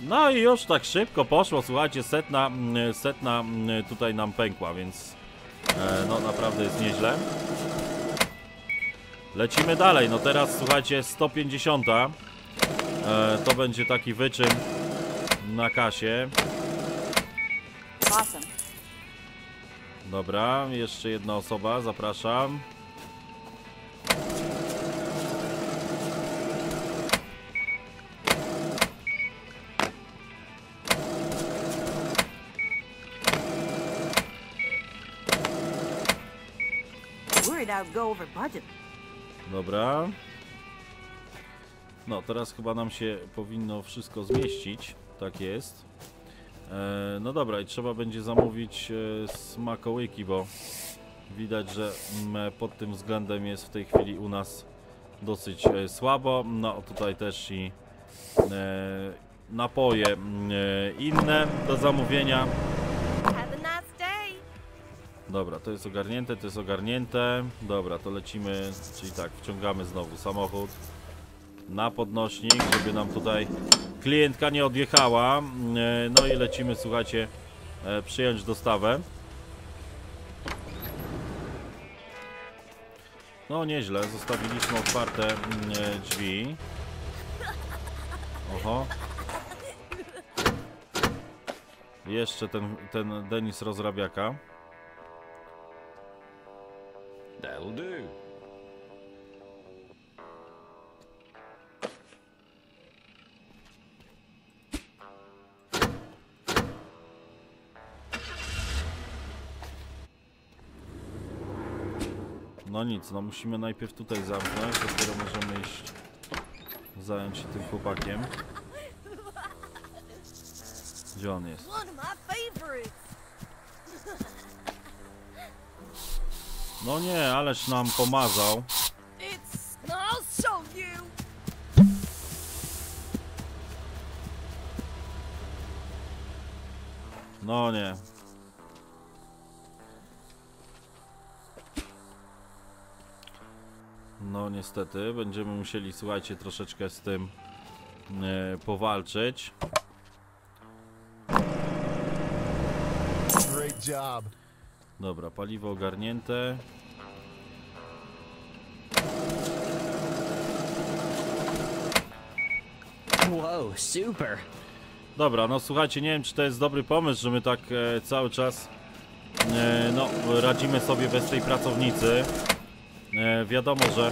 Speaker 2: no i już tak szybko poszło, słuchajcie, setna, setna tutaj nam pękła, więc e, no naprawdę jest nieźle. Lecimy dalej, no teraz słuchajcie, 150. E, to będzie taki wyczyn na kasie. Dobra, jeszcze jedna osoba, zapraszam.
Speaker 3: Over budget.
Speaker 2: Dobra. No, teraz chyba nam się powinno wszystko zmieścić. Tak jest. E, no dobra, i trzeba będzie zamówić e, smakołyki, bo widać, że mm, pod tym względem jest w tej chwili u nas dosyć e, słabo. No, tutaj też i e, napoje e, inne do zamówienia. Dobra, to jest ogarnięte, to jest ogarnięte. Dobra, to lecimy, czyli tak, wciągamy znowu samochód na podnośnik, żeby nam tutaj klientka nie odjechała. E, No i lecimy, słuchajcie, e, przyjąć dostawę. No nieźle, zostawiliśmy otwarte mm, e, drzwi. Oho. Jeszcze ten, ten Denis rozrabiaka.
Speaker 4: That'll do.
Speaker 2: No nic, no musimy najpierw tutaj zamknąć, dopiero możemy iść zająć się tym chłopakiem. Gdzie on jest? [LAUGHS] No nie, ależ nam pomazał. No nie. No niestety, będziemy musieli, słuchajcie, troszeczkę z tym e, powalczyć.
Speaker 5: Great job.
Speaker 2: Dobra, paliwo ogarnięte.
Speaker 6: Whoa, super.
Speaker 2: Dobra, no słuchajcie, nie wiem czy to jest dobry pomysł, że my tak e, cały czas e, no, radzimy sobie bez tej pracownicy. E, wiadomo, że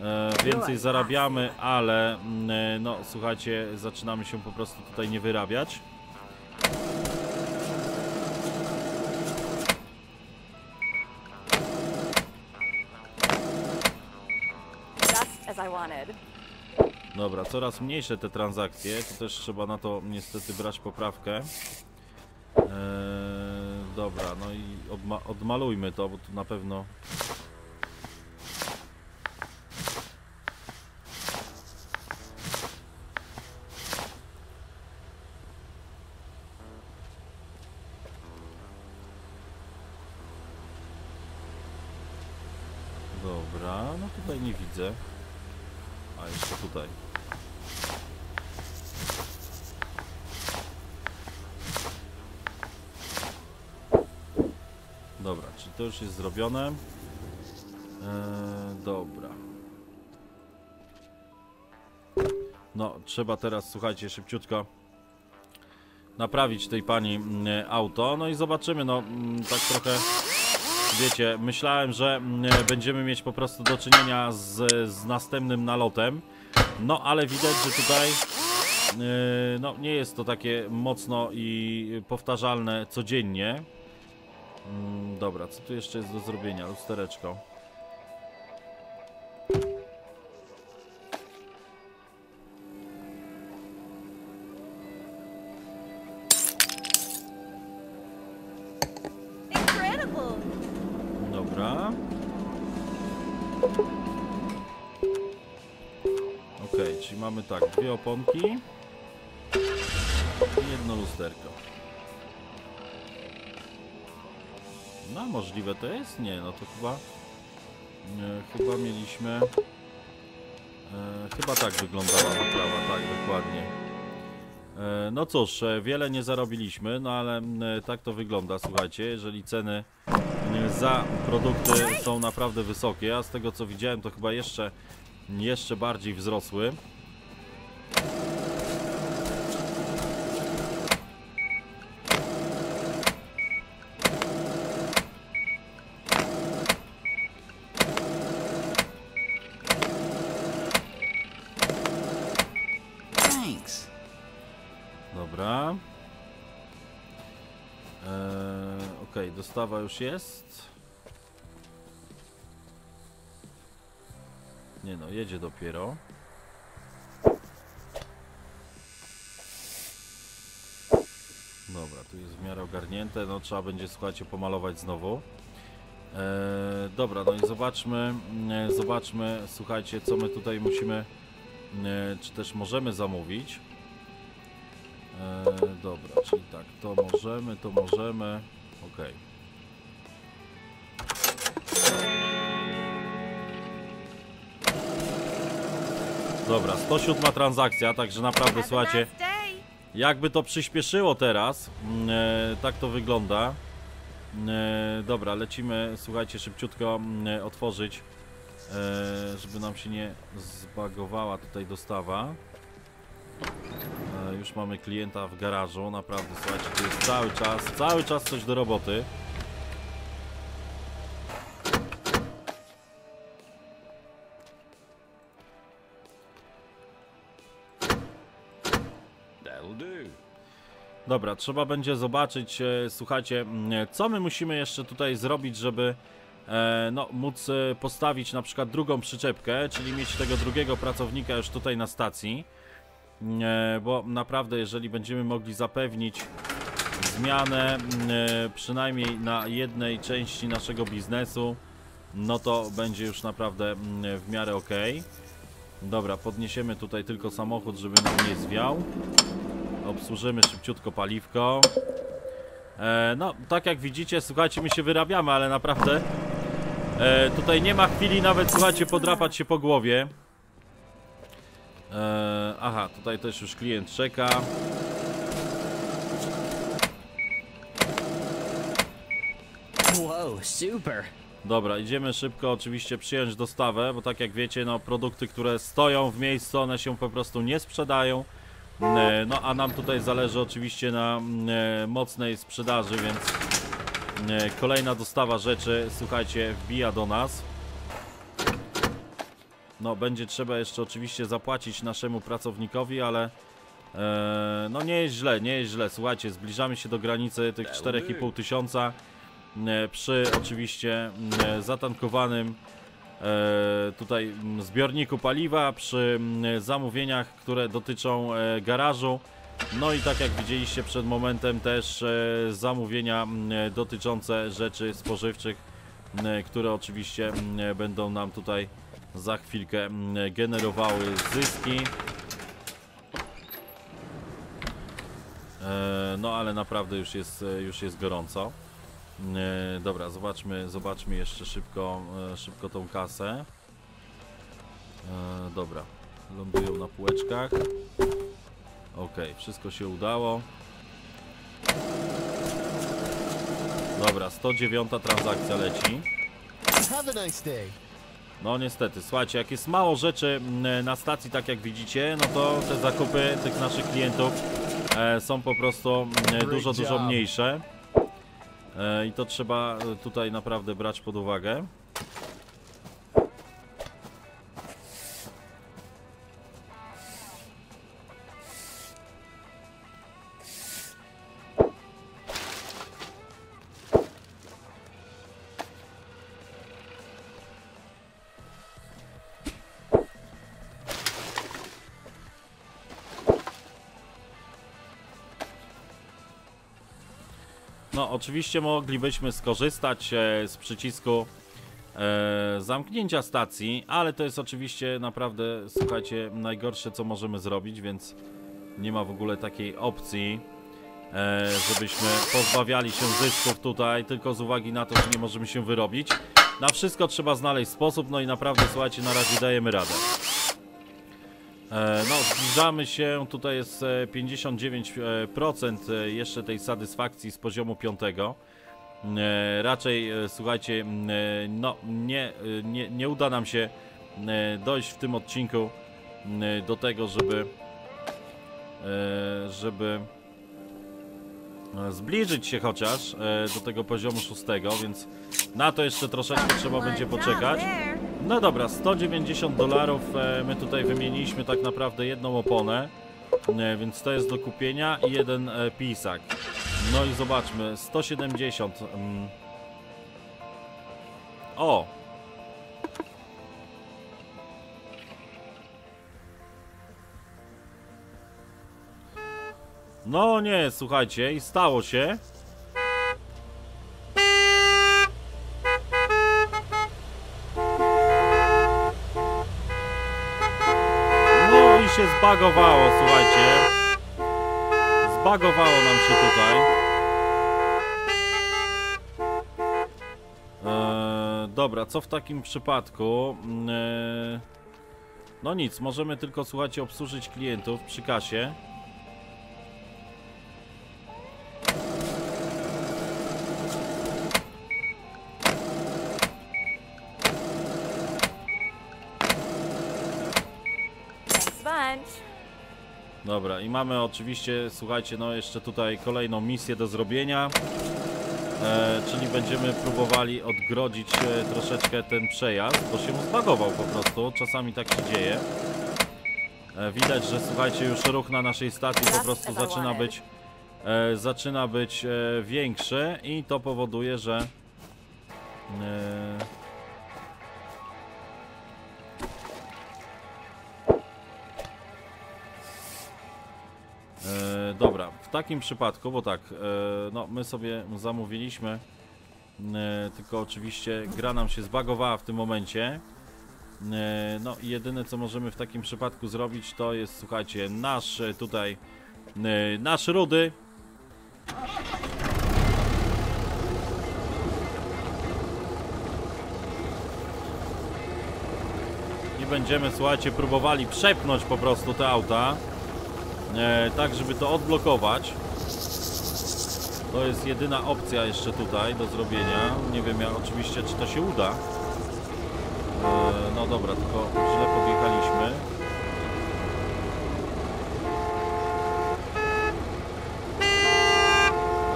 Speaker 2: e, więcej zarabiamy, ale mm, e, no słuchajcie, zaczynamy się po prostu tutaj nie wyrabiać. Dobra, coraz mniejsze te transakcje, to też trzeba na to niestety brać poprawkę. Eee, dobra, no i odma odmalujmy to, bo tu na pewno... Dobra, no tutaj nie widzę. A jeszcze tutaj. Dobra, czy to już jest zrobione? Eee, dobra. No, trzeba teraz, słuchajcie, szybciutko naprawić tej pani mm, auto. No i zobaczymy, no mm, tak trochę, wiecie, myślałem, że mm, będziemy mieć po prostu do czynienia z, z następnym nalotem. No, ale widać, że tutaj yy, no, nie jest to takie mocno i powtarzalne codziennie. Mm, dobra, co tu jeszcze jest do zrobienia? Lustereczko. Dobra. Okej, czyli mamy tak, dwie oponki i jedno lusterko. No, możliwe to jest? Nie, no to chyba... Nie, chyba mieliśmy... E, chyba tak wyglądała naprawa, tak, dokładnie. E, no cóż, e, wiele nie zarobiliśmy, no ale e, tak to wygląda, słuchajcie, jeżeli ceny e, za produkty są naprawdę wysokie, a z tego co widziałem to chyba jeszcze, jeszcze bardziej wzrosły. Dostawa już jest. Nie no, jedzie dopiero. Dobra, tu jest w miarę ogarnięte, no trzeba będzie, słuchajcie, pomalować znowu. Eee, dobra, no i zobaczmy, mm, zobaczmy, słuchajcie, co my tutaj musimy, mm, czy też możemy zamówić. E, dobra, czyli tak, to możemy, to możemy. Okej. Dobra, 107 transakcja, także naprawdę słuchajcie, jakby to przyspieszyło teraz, mm, e, tak to wygląda. E, dobra, lecimy, słuchajcie, szybciutko mm, otworzyć, e, żeby nam się nie zbagowała tutaj dostawa. E, Już mamy klienta w garażu, naprawdę, słuchajcie, to jest cały czas, cały czas coś do roboty. Dobra, trzeba będzie zobaczyć, e, słuchajcie, co my musimy jeszcze tutaj zrobić, żeby e, no, móc e, postawić na przykład drugą przyczepkę, czyli mieć tego drugiego pracownika już tutaj na stacji. Bo naprawdę, jeżeli będziemy mogli zapewnić zmianę przynajmniej na jednej części naszego biznesu, no to będzie już naprawdę w miarę ok. Dobra, podniesiemy tutaj tylko samochód, żeby nam nie zwiał. Obsłużymy szybciutko paliwko. E, no, tak jak widzicie, słuchajcie, my się wyrabiamy, ale naprawdę e, tutaj nie ma chwili nawet, słuchajcie, podrapać się po głowie. E, aha, tutaj też już klient czeka.
Speaker 6: Whoa, super.
Speaker 2: Dobra, idziemy szybko oczywiście przyjąć dostawę, bo tak jak wiecie, no produkty, które stoją w miejscu, one się po prostu nie sprzedają. E, No a nam tutaj zależy oczywiście na e, mocnej sprzedaży, więc e, kolejna dostawa rzeczy, słuchajcie, wbija do nas. No będzie trzeba jeszcze oczywiście zapłacić naszemu pracownikowi, ale no nie jest źle, nie jest źle. Słuchajcie, zbliżamy się do granicy tych 4,5 tysiąca przy oczywiście e, zatankowanym tutaj mm, zbiorniku paliwa, przy mm, zamówieniach, które dotyczą e, garażu. No i tak jak widzieliście przed momentem też e, zamówienia mm, dotyczące rzeczy spożywczych, które oczywiście będą nam tutaj za chwilkę generowały zyski. E, No ale naprawdę już jest, e, już jest gorąco. E, Dobra, zobaczmy, zobaczmy jeszcze szybko, e, szybko tą kasę. E, Dobra, lądują na półeczkach. Ok, wszystko się udało. Dobra, Dobra, 109 transakcja leci. No niestety, słuchajcie, jak jest mało rzeczy na stacji, tak jak widzicie, no to te zakupy tych naszych klientów są po prostu dużo, dużo mniejsze. E, I to trzeba e, tutaj naprawdę brać pod uwagę. Oczywiście moglibyśmy skorzystać e, z przycisku e, zamknięcia stacji, ale to jest oczywiście naprawdę, słuchajcie, najgorsze co możemy zrobić, więc nie ma w ogóle takiej opcji, e, żebyśmy pozbawiali się zysków tutaj, tylko z uwagi na to, że nie możemy się wyrobić. Na wszystko trzeba znaleźć sposób, no i naprawdę, słuchajcie, na razie dajemy radę. E, No, zbliżamy się, tutaj jest e, 59% e, jeszcze tej satysfakcji z poziomu 5. E, Raczej, e, słuchajcie, e, no, nie, e, nie, nie uda nam się e, dojść w tym odcinku e, do tego, żeby e, żeby e, zbliżyć się chociaż e, do tego poziomu 6, więc na to jeszcze troszeczkę trzeba będzie poczekać. No dobra, 190 dolarów. e, My tutaj wymieniliśmy tak naprawdę jedną oponę, e, więc to jest do kupienia i jeden e, pisak. No i zobaczmy, 170. mm. O! No nie, słuchajcie, i stało się. No i się zbagowało, słuchajcie. Zbagowało nam się tutaj. Eee, dobra, co w takim przypadku? Eee, no nic, możemy tylko, słuchajcie, obsłużyć klientów przy kasie. Dobra, i mamy oczywiście, słuchajcie, no jeszcze tutaj kolejną misję do zrobienia. E, czyli będziemy próbowali odgrodzić e, troszeczkę ten przejazd, bo się zbagował po prostu, czasami tak się dzieje. E, widać, że słuchajcie, już ruch na naszej stacji po prostu zaczyna być e, zaczyna być e, większy i to powoduje, że e, dobra, w takim przypadku, bo tak, e, no my sobie zamówiliśmy, e, tylko oczywiście gra nam się zbagowała w tym momencie. E, no i jedyne co możemy w takim przypadku zrobić to jest, słuchajcie, nasz e, tutaj, e, nasz rudy. I będziemy, słuchajcie, próbowali przepnąć po prostu te auta e, tak żeby to odblokować. To jest jedyna opcja jeszcze tutaj do zrobienia. Nie wiem ja oczywiście czy to się uda. E, no dobra, tylko źle podjechaliśmy.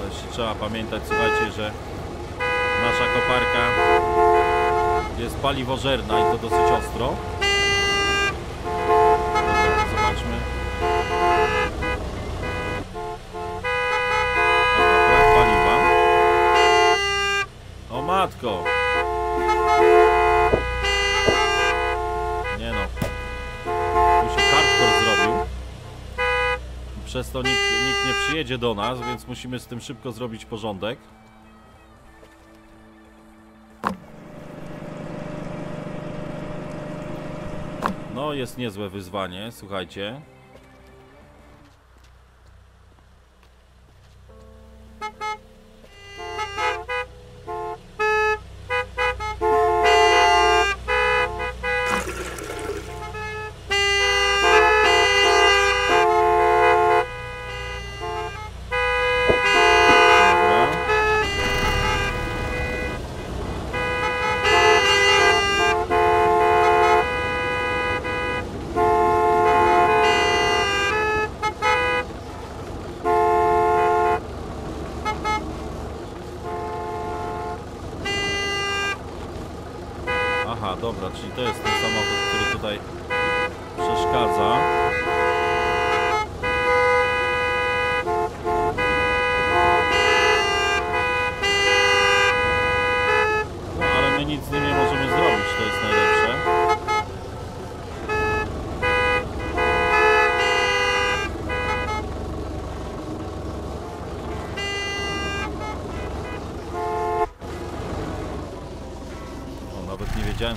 Speaker 2: To jeszcze trzeba pamiętać, słuchajcie, że nasza koparka jest paliwożerna i to dosyć ostro. O matko! Nie no. Tu się hardcore zrobił. Przez to nikt, nikt nie przyjedzie do nas, więc musimy z tym szybko zrobić porządek. No, jest niezłe wyzwanie, słuchajcie.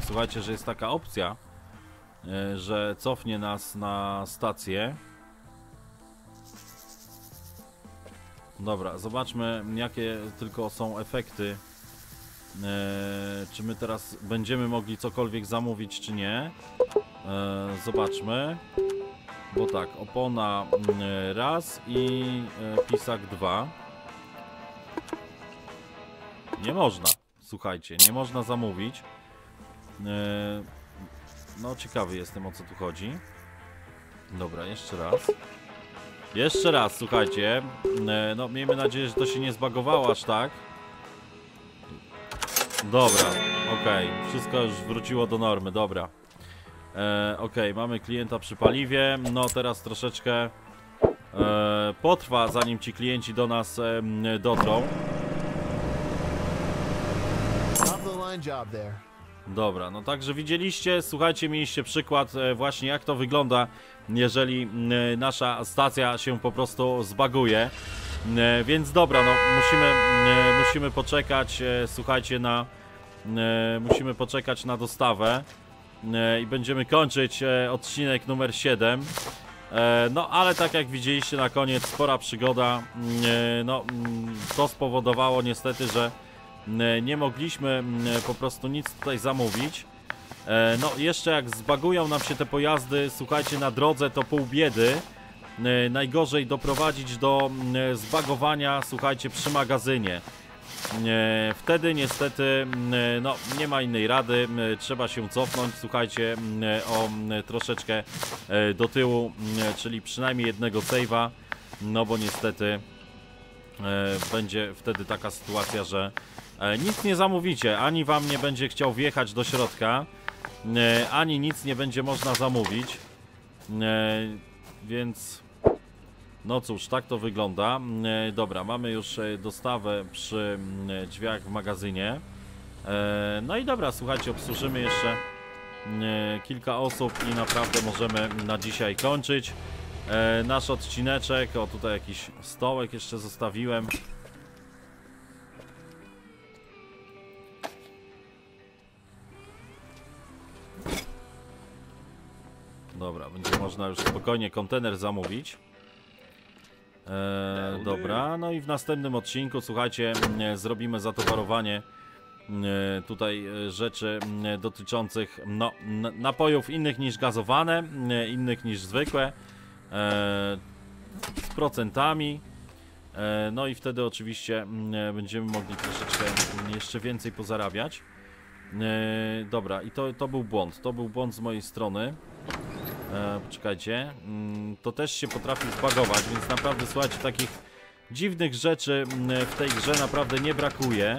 Speaker 2: Słuchajcie, że jest taka opcja, e, że cofnie nas na stację. Dobra, zobaczmy jakie tylko są efekty. E, czy my teraz będziemy mogli cokolwiek zamówić, czy nie? E, zobaczmy. Bo tak, opona mm, raz i pisak dwa. Nie można, słuchajcie, nie można zamówić. E, No, ciekawy jestem o co tu chodzi. Dobra, jeszcze raz. Jeszcze raz, słuchajcie. E, No, miejmy nadzieję, że to się nie zbagowało aż tak. Dobra, okej, wszystko już wróciło do normy, dobra. E, okej, mamy klienta przy paliwie. No, teraz troszeczkę e, potrwa, zanim ci klienci do nas e, dotrą.
Speaker 5: Of the line job there.
Speaker 2: Dobra, no także widzieliście, słuchajcie, mieliście przykład e, właśnie jak to wygląda, jeżeli m, nasza stacja się po prostu zbaguje. E, Więc dobra, no musimy, musimy poczekać, e, słuchajcie, na e, musimy poczekać na dostawę e, i będziemy kończyć e, odcinek numer 7. E, No, ale tak jak widzieliście na koniec, spora przygoda. E, No, to spowodowało niestety, że nie mogliśmy po prostu nic tutaj zamówić. E, No, jeszcze jak zbagują nam się te pojazdy, słuchajcie, na drodze to pół biedy. E, Najgorzej doprowadzić do zbagowania, słuchajcie, przy magazynie. E, Wtedy niestety no, nie ma innej rady, trzeba się cofnąć, słuchajcie, o troszeczkę e, do tyłu, czyli przynajmniej jednego save'a, no bo niestety e, będzie wtedy taka sytuacja, że e, nic nie zamówicie, ani wam nie będzie chciał wjechać do środka, e, ani nic nie będzie można zamówić, e, więc no cóż, tak to wygląda. E, Dobra, mamy już e, dostawę przy drzwiach w magazynie. E, No i dobra, słuchajcie, obsłużymy jeszcze e, kilka osób i naprawdę możemy na dzisiaj kończyć e, nasz odcineczek. O, tutaj jakiś stołek jeszcze zostawiłem. Dobra, będzie można już spokojnie kontener zamówić. E, dobra, no i w następnym odcinku, słuchajcie, m, zrobimy zatowarowanie m, tutaj e, rzeczy m, dotyczących no, napojów innych niż gazowane, innych niż zwykłe, e, z procentami. E, no i wtedy oczywiście będziemy mogli troszeczkę jeszcze więcej pozarabiać. E, dobra, i to, to był błąd. To był błąd z mojej strony. E, poczekajcie. Mm, to też się potrafi zbagować, więc naprawdę słuchajcie, takich dziwnych rzeczy mm, w tej grze naprawdę nie brakuje.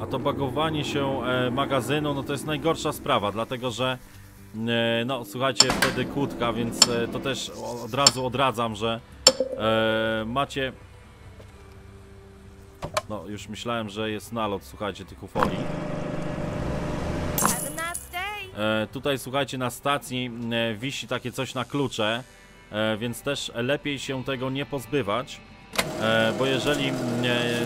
Speaker 2: A to bagowanie się e, magazynu, no to jest najgorsza sprawa, dlatego że e, no słuchajcie, wtedy kłódka, więc to też od razu odradzam, że macie no już myślałem, że jest nalot, słuchajcie, tych ufoli.
Speaker 3: Have a nice day.
Speaker 2: E, tutaj słuchajcie, na stacji e, wisi takie coś na klucze, e, więc też lepiej się tego nie pozbywać, e, bo jeżeli e,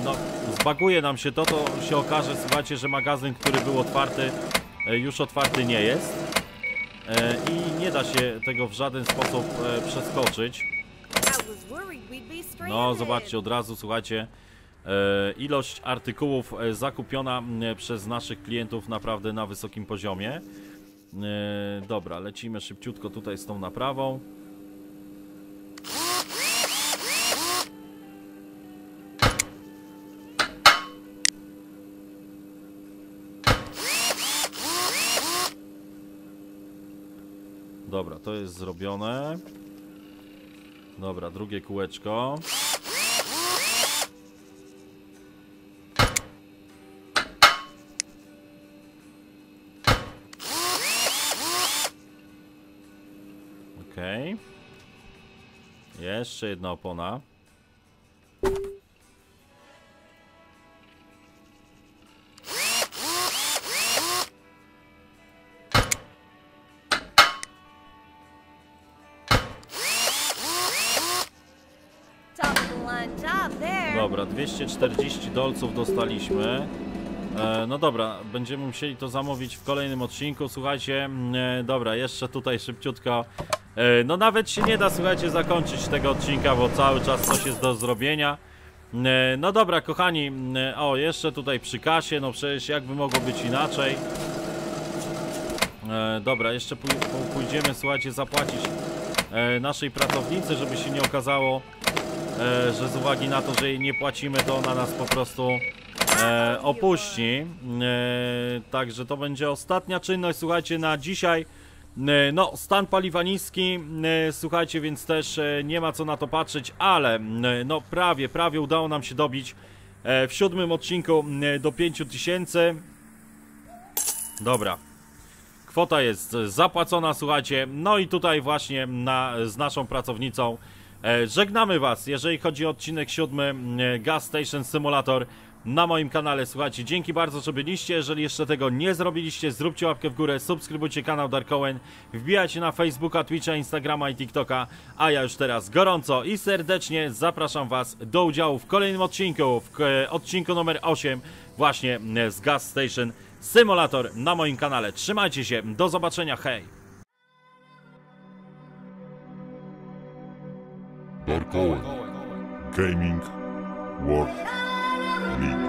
Speaker 2: no, zbaguje nam się to, to się okaże, słuchajcie, że magazyn, który był otwarty, e, już otwarty nie jest e, i nie da się tego w żaden sposób e, przeskoczyć. No, zobaczcie od razu, słuchajcie, e, ilość artykułów e, zakupiona przez naszych klientów naprawdę na wysokim poziomie. E, dobra, lecimy szybciutko tutaj z tą naprawą. Dobra, to jest zrobione. Dobra, drugie kółeczko. Okej. Jeszcze jedna opona. Dobra, 240 dolców dostaliśmy. E, no dobra, będziemy musieli to zamówić w kolejnym odcinku. Słuchajcie, e, dobra, jeszcze tutaj szybciutko. E, no nawet się nie da, słuchajcie, zakończyć tego odcinka, bo cały czas coś jest do zrobienia. E, no dobra, kochani, e, o, jeszcze tutaj przy kasie, no przecież jakby mogło być inaczej. Dobra, jeszcze pój pój- pójdziemy, słuchajcie, zapłacić naszej pracownicy, żeby się nie okazało, że z uwagi na to, że jej nie płacimy, to ona nas po prostu opuści. Także to będzie ostatnia czynność, słuchajcie, na dzisiaj. E, No, stan paliwa niski, e, słuchajcie, więc też e, nie ma co na to patrzeć, ale no prawie, prawie udało nam się dobić w siódmym odcinku do 5000. Dobra, Kwota jest zapłacona, słuchajcie. No i tutaj właśnie na, z naszą pracownicą żegnamy Was. Jeżeli chodzi o odcinek siódmy Gas Station Simulator na moim kanale, słuchajcie, dzięki bardzo, że byliście. Jeżeli jeszcze tego nie zrobiliście, zróbcie łapkę w górę, subskrybujcie kanał Dark Owen, wbijajcie na Facebooka, Twitcha, Instagrama i TikToka, a ja już teraz gorąco i serdecznie zapraszam Was do udziału w kolejnym odcinku, w e, odcinku numer 8 właśnie e, z Gas Station Simulator na moim kanale. Trzymajcie się, do zobaczenia, hej!
Speaker 1: Dark Owen. Gaming World Germany.